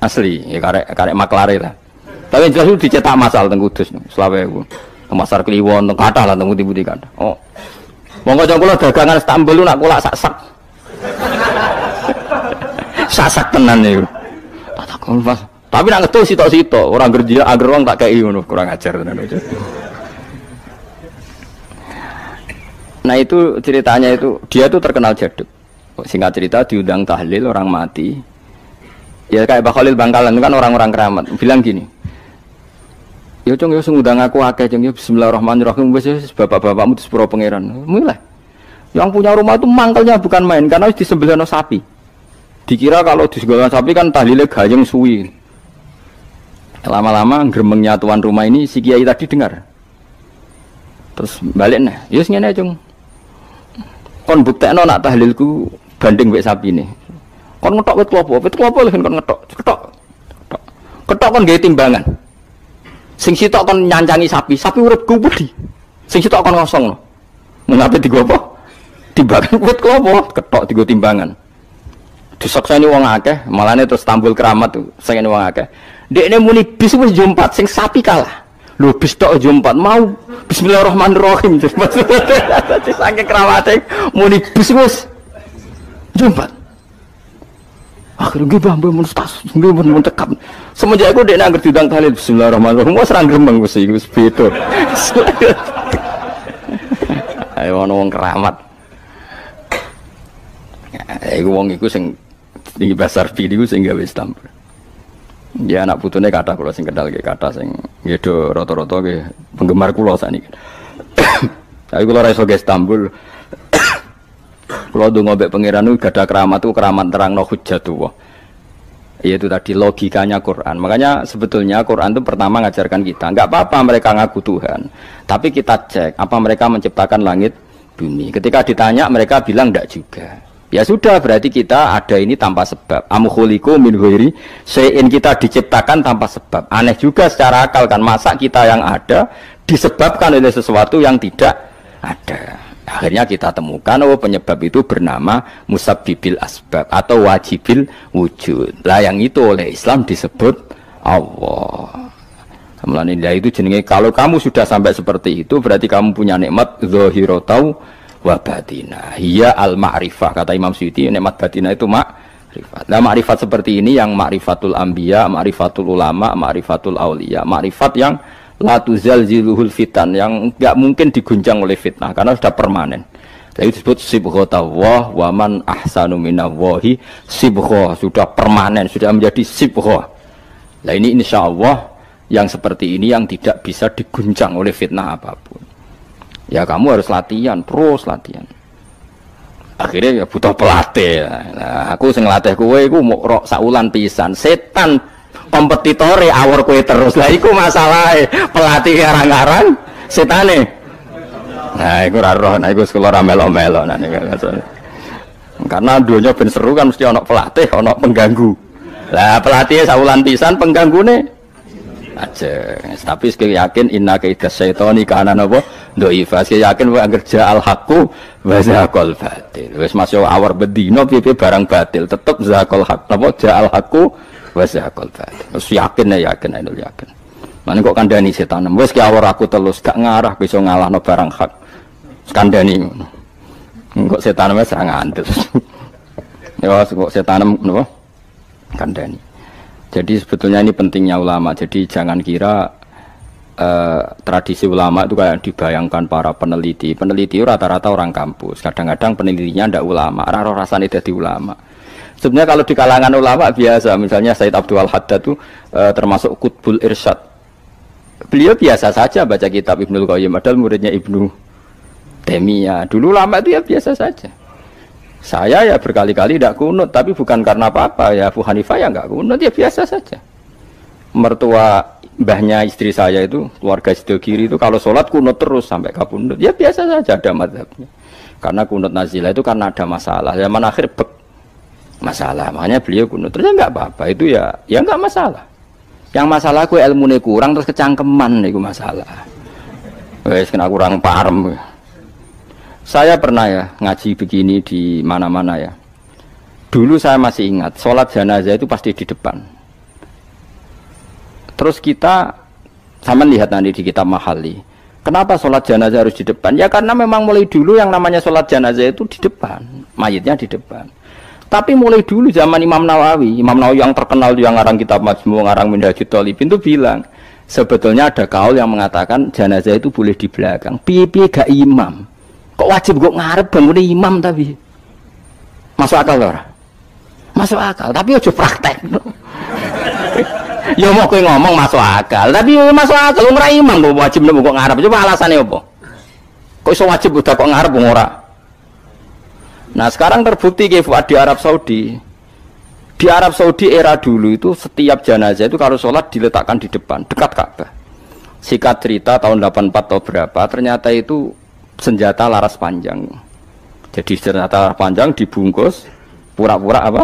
asli ya karek karek maklare lah. Tapi jelas itu dicetak masal teng Kudus selawe ewu. Masar Kliwon teng kathah lah teng putih-putih kathah. Oh. Monggo jang kula dagangan Istanbul nak kula sak-sak. [laughs] Sasak tenan niku. Tak. Tapi nak ngetul sitok-sitok, orang kerja agar orang tak kayak ngono, kurang ajar tenan itu. Nah itu ceritanya itu dia tuh terkenal jaduk. Singkat cerita diundang tahlil orang mati. Ya kayak Pak Khalil Bangkalan itu kan orang-orang keramat. Bilang gini, Ya cung ya ngundang aku akeh cung ya bismillahirrahmanirrahim wis bapak-bapakmu di sepuro pangeran. Mulai. Yang punya rumah itu mangkelnya bukan main karena di sebelah sapi. Dikira kalau di sebelah sapi kan tahlilnya gayeng suwi. Lama-lama gremengnya tuan rumah ini si kiai tadi dengar. Terus balik nih, ya ngene cung. Kon buktekno nak tahlilku banding wek sapi nih. Kon ngetok wet klopo, wet klopo lho kon ngetok. Ketok. Ketok. Ketok kon gawe timbangan. Sing sitok kon nyancangi sapi, sapi urip kubudi. Sing sitok kon kosong loh. Mengapa tiga apa? Timbangan [laughs] wet klopo, ketok tiga timbangan disakseni wong akeh, malahne terus tampil keramat tuh, saking wong akeh. Dekne muni bis wis jumpat sing sapi kalah. Lho bis tok jumpat mau bismillahirrahmanirrahim. [laughs] Saking keramate muni bis wis jumpat. Akhirnya gue bambu mun tas, gue mun mun tekap. Semenjak aku dekne anggere diundang talil bismillahirrahmanirrahim, wis ra gremeng wis iki wis beda. [laughs] Ayo ono wong keramat. Iku wong iku sing tinggi besar video sing gawe stamp. Ya anak putune kata kula sing kendal ke kata sing nggih do rata-rata nggih penggemar kula sakniki. [coughs] Tapi kula ra iso Istanbul. [coughs] kula ndonga mbek pangeran gak ada keramat tuh keramat terangno hujjatullah. Yaitu tadi logikanya Quran. Makanya sebetulnya Quran itu pertama ngajarkan kita, nggak apa-apa mereka ngaku Tuhan, tapi kita cek apa mereka menciptakan langit bumi. Ketika ditanya mereka bilang enggak juga. Ya sudah berarti kita ada ini tanpa sebab. Amkhuliku min ghairi sein kita diciptakan tanpa sebab. Aneh juga secara akal kan masa kita yang ada disebabkan oleh sesuatu yang tidak ada. Akhirnya kita temukan oh penyebab itu bernama musabbibil asbab atau wajibil wujud. Lah yang itu oleh Islam disebut Allah. Kemudian itu jenenge kalau kamu sudah sampai seperti itu berarti kamu punya nikmat zahirotau wa batina hiya al ma'rifah kata Imam Suyuti nikmat batina itu ma'rifat. Nah ma'rifat seperti ini yang ma'rifatul anbiya ma'rifatul ulama ma'rifatul aulia ma'rifat yang la tuzalziluhul fitan yang nggak mungkin diguncang oleh fitnah karena sudah permanen. Jadi disebut sibghatullah wa man ahsanu minallahi sibghah sudah permanen sudah menjadi sibghah nah ini insya Allah yang seperti ini yang tidak bisa diguncang oleh fitnah apa pun ya kamu harus latihan terus latihan. Akhirnya ya butuh pelatih. Nah, aku sing latih kue aku mau rok saulan pisan. Setan kompetitore awor kue terus. Lah iku masalah pelatih arang-arang setane. Nah iku roh. Nah iku sekolah ramelo-melo nah ini karena duanya ben seru kan mesti ono pelatih ono pengganggu. Lah pelatih saulan pisan pengganggu nih aja. Tapi sekali yakin inna kaidah syaitoni kana napa dhaifa sekali yakin wa kerja al haqqu wa zaqal batil. Wis masuk awar bedino piye barang batil. Tetep zakal hak napa? Ja al haqqu wa zaqal batil. Wis yakin ya yakin ayo yakin. Mana kok kandani setan. Wis ki awar aku telus gak ngarah bisa ngalahno barang hak. Kandani ngono. Kok setan wis ra ngandel. [laughs] Ya kok setan napa? Kandani jadi sebetulnya ini pentingnya ulama. Jadi jangan kira eh, tradisi ulama itu kayak dibayangkan para peneliti. Peneliti rata-rata orang kampus. Kadang-kadang penelitinya ndak ulama. Raro rasanya jadi ulama. Sebenarnya kalau di kalangan ulama biasa, misalnya Said Abdul Haddad itu e, termasuk Qutbul Irsyad. Beliau biasa saja baca kitab Ibnu Qayyim, padahal muridnya Ibnu Taimiyah. Dulu lama itu ya biasa saja. Saya ya berkali-kali tidak kunut, tapi bukan karena apa-apa. Ya Abu Hanifah ya nggak kunut, ya biasa saja. Mertua mbahnya istri saya itu, keluarga Sido Kiri itu kalau sholat kunut terus sampai kabundut. Ya biasa saja ada madhabnya. Karena kunut nazilah itu karena ada masalah. Zaman akhir bek masalah makanya beliau kuno terus nggak apa-apa itu ya ya nggak masalah yang masalah aku ilmu kurang terus kecangkeman nih masalah wes kena kurang paham saya pernah ya ngaji begini di mana-mana ya dulu saya masih ingat sholat jenazah itu pasti di depan terus kita sama lihat nanti di kitab mahali kenapa sholat jenazah harus di depan ya karena memang mulai dulu yang namanya sholat jenazah itu di depan mayitnya di depan tapi mulai dulu zaman Imam Nawawi, Imam Nawawi yang terkenal yang ngarang kitab Majmu, ngarang Minhajul Talibin itu bilang, sebetulnya ada kaul yang mengatakan jenazah itu boleh di belakang. Piye-piye gak imam. Kok wajib kok ngarep bangun imam tapi. Masuk akal loh. Masuk akal, tapi aja praktek. [laughs] ya mau ngomong masuk akal, tapi masuk akal ora imam kok wajib nemu kok ngarep. Coba alasannya apa? Kok iso wajib udah kok ngarep ora? Nah sekarang terbukti ke di Arab Saudi. Di Arab Saudi era dulu itu setiap jenazah itu kalau sholat diletakkan di depan, dekat Ka'bah. Sikat cerita tahun 84 atau berapa, ternyata itu senjata laras panjang. Jadi senjata laras panjang dibungkus, pura-pura apa?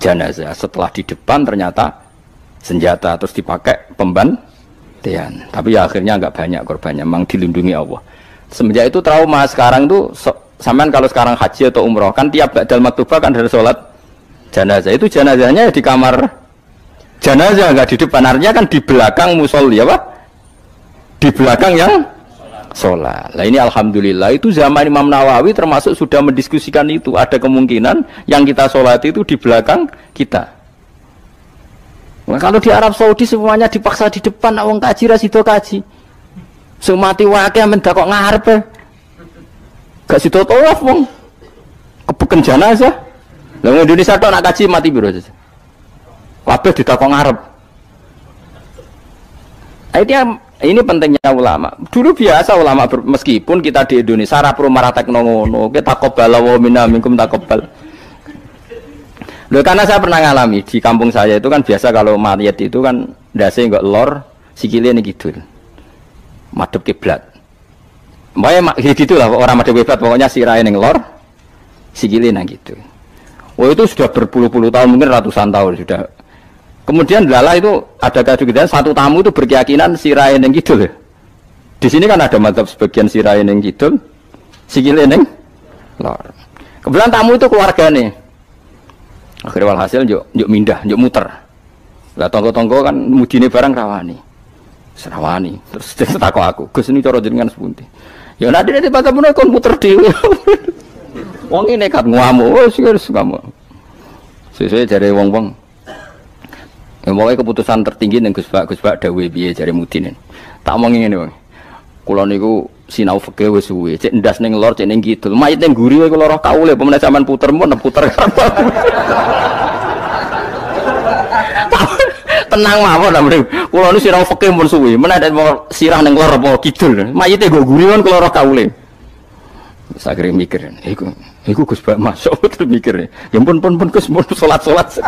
Jenazah. Setelah di depan ternyata senjata, terus dipakai pembantian. Tapi ya akhirnya nggak banyak korbannya, memang dilindungi Allah. Semenjak itu trauma sekarang tuh Sampean kalau sekarang haji atau umroh kan tiap badal maktubah kan dari sholat jenazah itu jenazahnya di kamar jenazah nggak di depan artinya kan di belakang musolli apa di belakang yang sholat lah ini alhamdulillah itu zaman Imam Nawawi termasuk sudah mendiskusikan itu ada kemungkinan yang kita sholat itu di belakang kita nah, kalau di Arab Saudi semuanya dipaksa di depan awang kaji rasido kaji semati wakil mendak kok ngarep Gak situ tawaf wong. Kepeken jenazah. Lah Indonesia tok nak kaji mati biro. Kabeh ditakok ngarep. Ini ini pentingnya ulama. Dulu biasa ulama ber, meskipun kita di Indonesia sarap rumah teknologi, kita takobal wa minna minkum takobal. Loh, karena saya pernah ngalami di kampung saya itu kan biasa kalau mayat itu kan dasi enggak lor, sikilnya ini gitu. Madep kiblat. Makanya gitu lah orang mati bebas pokoknya sirai yang lor, sikili nah gitu. Oh itu sudah berpuluh-puluh tahun mungkin ratusan tahun sudah. Kemudian lala itu ada kejutan satu tamu itu berkeyakinan sirai yang gitu loh. Di sini kan ada mantap sebagian sirai yang gitu, sikili yang lor. Kebetulan tamu itu keluarga nih. Akhirnya walhasil yuk, yuk mindah, yuk muter. Lah tonggo-tonggo kan mudine barang rawani. Serawani. Terus [laughs] dia takut aku, Gus ini cara jenengan sepunti. Ya nanti nanti baca pun kon muter dewi. [laughs] Wong ini nekat ngamu, sih harus ngamu. Sesuai dari wong wong. Ya pokoknya keputusan tertinggi nih Gus Pak Gus Pak Dawe biye jari. Tak mau ini wong. Kulo niku sinau fikih wis suwe. Cek ndas ning lor, cek ning kidul. Mayit ning guri wae kula roh kaule pemene sampean puter mun puter. [laughs] tenang mawon lah mrene. Kula nu sirah fikih mun suwi, menawa mau sirah ning lor apa kidul. Mayite go guriwan kula ora kaule. Sakire mikir, iku iku Gus Bak masuk terus [laughs] mikir. Ya pun pun pun Gus pun salat-salat.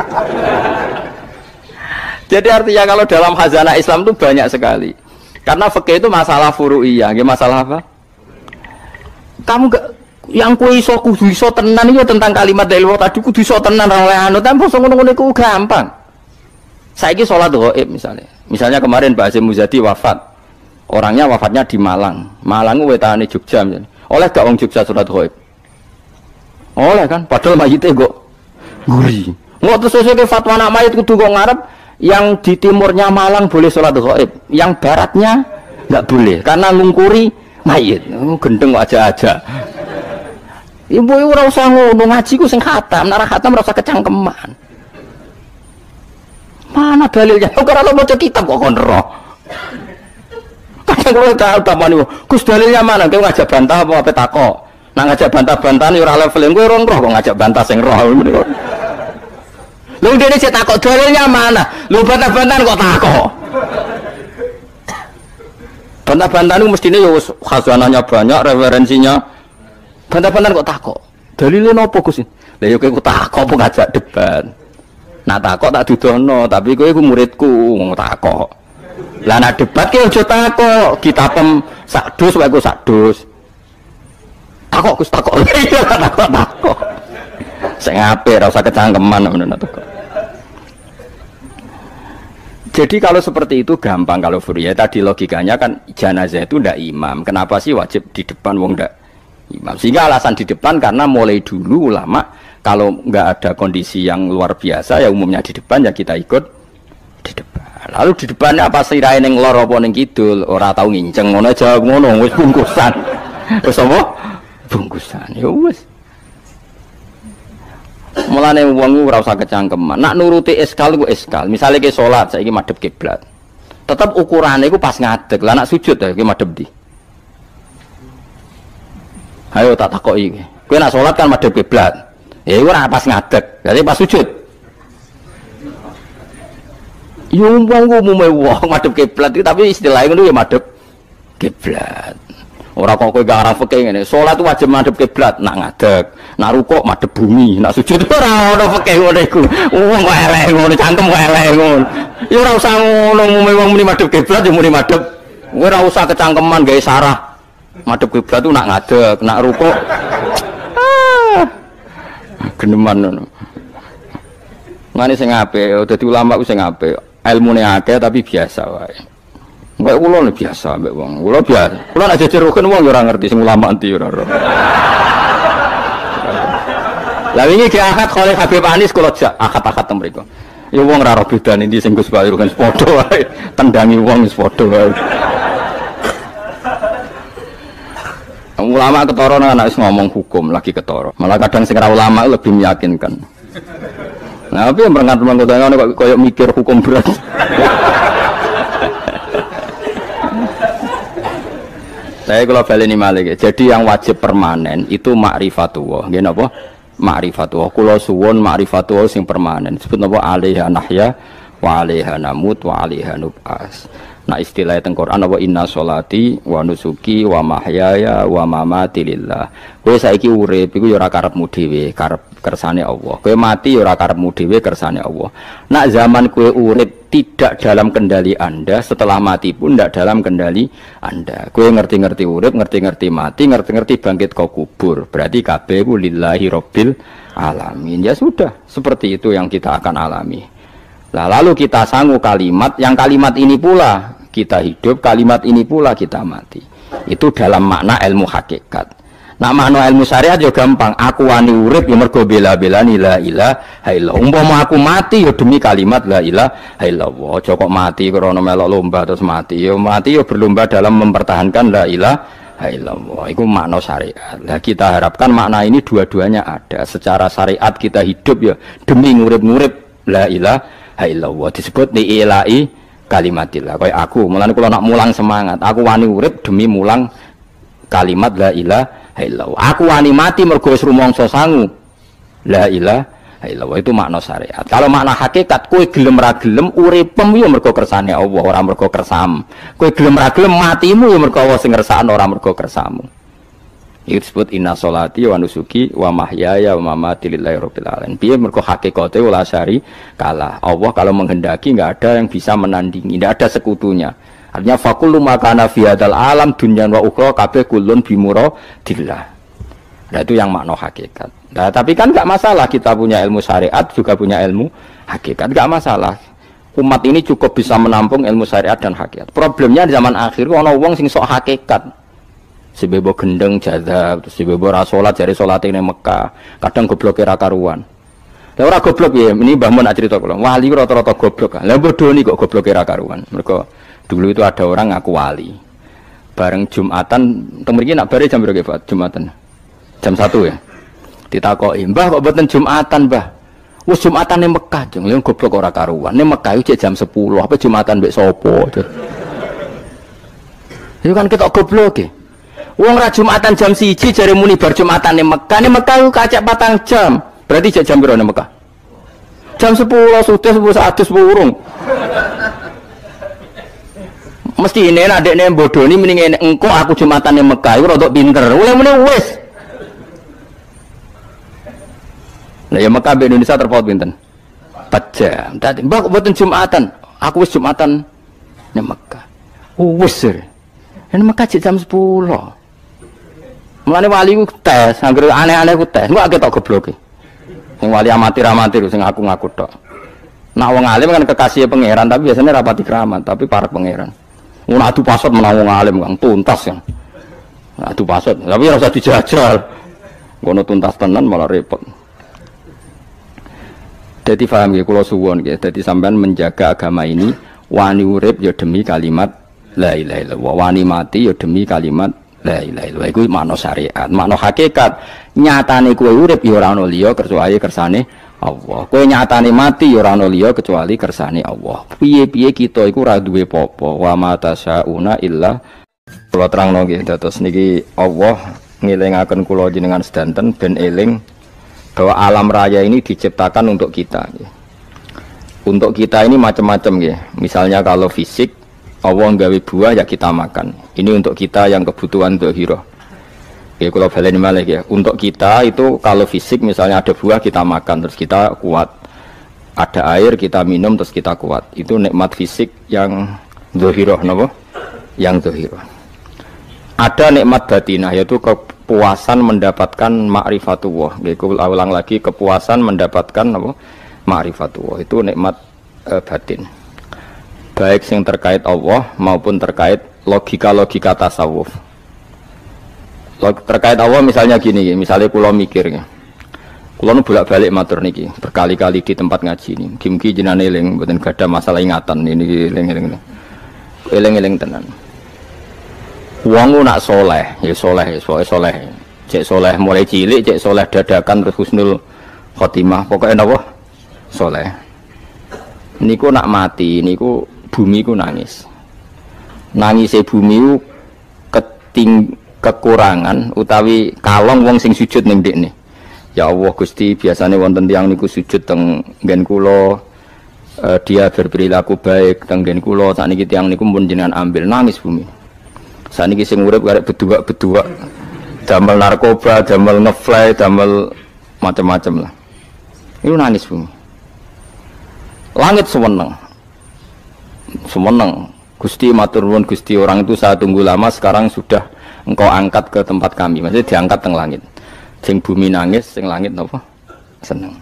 Jadi artinya kalau dalam khazanah Islam itu banyak sekali. Karena fikih itu masalah furu'iyah, ya masalah apa? Kamu gak yang kue iso kudu iso tenan itu tentang kalimat dari tadi kudu iso tenan oleh anu tapi ngono-ngono gampang. Saiki sholat goib misalnya. Misalnya kemarin Mbak Azim Muzadi wafat. Orangnya wafatnya di Malang. Malang wetane Jogja misalnya. Oleh gak wong Jogja sholat goib? Oleh kan? Padahal mayitnya kok guri. Terus sesuai fatwa anak mayit kudu kok ngarep yang di timurnya Malang boleh sholat goib, yang baratnya nggak boleh karena lungkuri mayit. Oh, gendeng aja-aja. Ibu ibu rasa ngono ngaji ku sing khatam, nara khatam rasa kecangkeman. Mana dalilnya? Kok ora mau kitab kok kon roh. Kalau tahu tamani, Gus dalilnya mana? Kau ngajak bantah apa apa tako? Nah ngajak bantah-bantah nih orang level yang gue roh kok ngajak bantah sing roh. Lu dene cek takok dalilnya mana? Lu bantah-bantahan kok takok. Bantah-bantahan itu mestinya ya khazanahnya banyak, referensinya. Bantah-bantahan kok takok. Dalilnya nopo Gus? Lah yo kowe takok apa ngajak debat. Nah takok tak dudono, tapi kowe iku muridku ngomong takok. Lah nak debat ki aja takok, kita pem sak dus wae sak dus. Takok Gus takok. [laughs] Iya takok takok. Sing apik ora usah kecangkeman ngono takok. Jadi kalau seperti itu gampang kalau Furia tadi logikanya kan jenazah itu ndak imam. Kenapa sih wajib di depan wong ndak imam? Sehingga alasan di depan karena mulai dulu ulama kalau nggak ada kondisi yang luar biasa ya umumnya di depan ya kita ikut di depan. Lalu di depannya apa sih neng lor apa neng kidul ora tahu nginceng ngono aja ngono wis bungkusan. [laughs] Wis apa? Bungkusan. Ya wis. Mulane wong ora usah kecangkeman. Nak nuruti eskal ku eskal. Misale ke salat saiki madhep kiblat. Tetap ukurannya ku pas ngadeg. Lah nak sujud ya ki madhep di. Ayo tak takoki iki. Kowe nak salat kan madhep kiblat. Ya iku ora pas ngadeg. Jadi pas sujud. Yo wong ku umume wong madhep kiblat tapi istilahnya ngono ya madhep kiblat. Orang kok kowe gak arah fikih ngene. Salat wajib madhep kiblat, nak ngadeg, nak rukuk madhep bumi, nak sujud [laughs] ora ono fikih ngono iku. Wong kok elek ngono, cangkem kok elek ngono. Ya ora usah ngono umume wong muni madhep kiblat ya muni madhep. Ora usah kecangkeman gawe sarah. Madhep kiblat tuh nak ngadeg, nak rukuk. Ah. Geneman ngono. Ngene sing apik, dadi ulama ku sing apik. Ilmune akeh tapi biasa wae. Mbak kula nih biasa mbak wong. Kula biasa. Nek jejer rukun wong ya ora ngerti sing ulama anti ora ora. Lah wingi ki akad khole Habib Anis akad-akad teng mriku. Ya wong ora ora bedane ndi sing Gus Bayu kan padha wae. Tendangi wong wis. Ulama ketara anak wis ngomong hukum lagi ketara. Malah kadang sing ulama lebih meyakinkan. Nah, tapi yang berangkat mengkotakan kok koyok mikir hukum berat. Saya kalau balik ini malik. Jadi yang wajib permanen itu ma'rifatullah. Gini apa? Ma'rifatullah. Kulo suwon ma'rifatullah sing permanen. Sebut apa? Alaiha nahya wa alaiha namut wa nub'as. Nah istilah teng Quran apa inna solati wa nusuki wa mahyaya wa mamati lillah. Kowe saiki urip iku ya ora karepmu dhewe, karep kersane Allah. Kowe mati ya ora karepmu dhewe kersane Allah. Nak zaman kowe urip tidak dalam kendali Anda, setelah mati pun tidak dalam kendali Anda. Kowe ngerti-ngerti urip, ngerti-ngerti mati, ngerti-ngerti bangkit kau kubur. Berarti kabeh ku lillahi rabbil alamin. Ya sudah, seperti itu yang kita akan alami. Nah, lalu kita sanggup kalimat yang kalimat ini pula kita hidup, kalimat ini pula kita mati. Itu dalam makna ilmu hakikat. Nah makna ilmu syariat juga gampang. Aku wani urip ya mergo bela-bela la ilaha illallah. Umpama aku mati ya demi kalimat la ilaha illallah. Aja kok mati karena melok lomba terus mati. Ya mati ya berlomba dalam mempertahankan la ilaha illallah. Itu makna syariat. Nah kita harapkan makna ini dua-duanya ada. Secara syariat kita hidup ya demi ngurip-ngurip la ilaha illallah disebut di ilai kalimatillah kayak aku mulane kula nak mulang semangat. Aku wani urip demi mulang kalimat la ilaha illallah. Aku wani mati mergo wis rumangsa sangu. La ilaha illallah itu makna syariat. Kalau makna hakikat kue gelem ra gelem uripem yo mergo kersane Allah ora mergo kersam. Kue gelem ra gelem matimu yo mergo Allah sing ngersakno ora mergo kersamu itu disebut inna solati wa nusuki wa mahyaya wa mamati lillahi rabbil alamin. Biar mergo hakikate wala syari kalah. Allah kalau menghendaki enggak ada yang bisa menandingi, enggak ada sekutunya. Artinya fakullu makana fi alam dunyan wa ukhra kabeh kulun bimuradillah. Nah itu yang makna hakikat. Nah, tapi kan enggak masalah kita punya ilmu syariat juga punya ilmu hakikat, enggak masalah. Umat ini cukup bisa menampung ilmu syariat dan hakikat. Problemnya di zaman akhir ana wong sing sok hakikat si bebo gendeng jaza terus si bebo rasolat dari solat ini Mekah. Kadang goblok kira karuan. Lah ora goblok ya ini Mbah Mun cerita kula. Wali rata-rata goblok. Lah bodoh nih kok goblok kira karuan? Mereka dulu itu ada orang ngaku wali. Bareng Jumatan teng mriki nak bare jam berapa Pak? Jumatan? Jam satu ya? Ditakoki Mbah kok boten Jumatan Mbah? Wes Jumatan ning Mekah jeng. Lha goblok ora karuan? Ning Mekah iki jam 10 apa Jumatan sapa itu kan kita goblok ya Wong ra Jumatan jam siji jari muni bar Jumatan ning Mekah. Ning Mekah ku kacak patang jam. Berarti jam jam berapa Mekah? Jam 10 sudah 10 100 burung. Mesti ini ada nih bodoh ini mending engkau aku jumatan yang Mekah itu rodok pinter. Mulai mulai wes. Nah ya Mekah di Indonesia terpaut pinten. Empat jam. Tadi mbak buatin jumatan. Aku wes jumatan nih Mekah. Wes. Ini Mekah jam sepuluh. Mulane wali ku tes, anggere aneh-aneh ku tes. Enggak ketok goblok. Sing wali amatir-amatir sing aku ngaku tok. Nak wong alim kan kekasih pangeran, tapi biasanya rapati keramat, tapi para pangeran. Mun adu pasot menang wong alim Kang tuntas kan. Adu pasot, tapi ora usah dijajal. Ngono tuntas tenan malah repot. Jadi paham ya kalau suwon ya. Jadi sampean menjaga agama ini wani urip ya demi kalimat la ilaha illallah. Wani mati ya demi kalimat La ilaha illallah iku makna syariat, makna hakikat. Nyatane kowe urip ya ora ana liya kecuali kersane Allah. Kowe nyatane mati ya ora ana liya kecuali kersane Allah. Piye-piye kita iku ora duwe apa-apa. Wa ma tasyauna illa kula terangno nggih dados niki Allah ngelingaken kula jenengan sedanten ben eling bahwa alam raya ini diciptakan untuk kita. Untuk kita ini macam-macam ya. Misalnya kalau fisik Allah nggawe buah ya kita makan. Ini untuk kita yang kebutuhan dohiro. Ya kalau balen malah ya. Untuk kita itu kalau fisik misalnya ada buah kita makan terus kita kuat. Ada air kita minum terus kita kuat. Itu nikmat fisik yang dohiro, nopo? Yang dohiro. Ada nikmat batinah yaitu kepuasan mendapatkan ma'rifatullah. Ya, ulang lagi kepuasan mendapatkan apa? Ma'rifatullah. Itu nikmat e, batin baik yang terkait Allah maupun terkait logika-logika tasawuf. Log, terkait Allah misalnya gini, misalnya pulau mikirnya. Kulo bolak balik matur niki berkali-kali di tempat ngaji ini. Kimki jenane eling mboten ada masalah ingatan ini eling-eling. Eling-eling tenan. Wong nak soleh, ya soleh, ya soleh, soleh. Cek soleh mulai cilik, cek soleh dadakan terus husnul khotimah. Pokoknya napa? Soleh. Niku nak mati, niku bumi ku nangis. Nangis bumi ku keting kekurangan utawi kalong wong sing sujud ning nih ya Allah Gusti biasanya wonten tiang niku sujud teng gen kulo uh, dia berperilaku baik teng gen kulo saat niki tiang niku pun jenengan ambil. Nangis bumi. Saat niki sing urip karek berdua damel narkoba damel ngefly damel macam-macam lah. Itu nangis bumi. Langit sewenang semeneng Gusti Gusti orang itu saya tunggu lama sekarang sudah engkau angkat ke tempat kami. Maksudnya diangkat teng langit. Sing bumi nangis sing langit apa seneng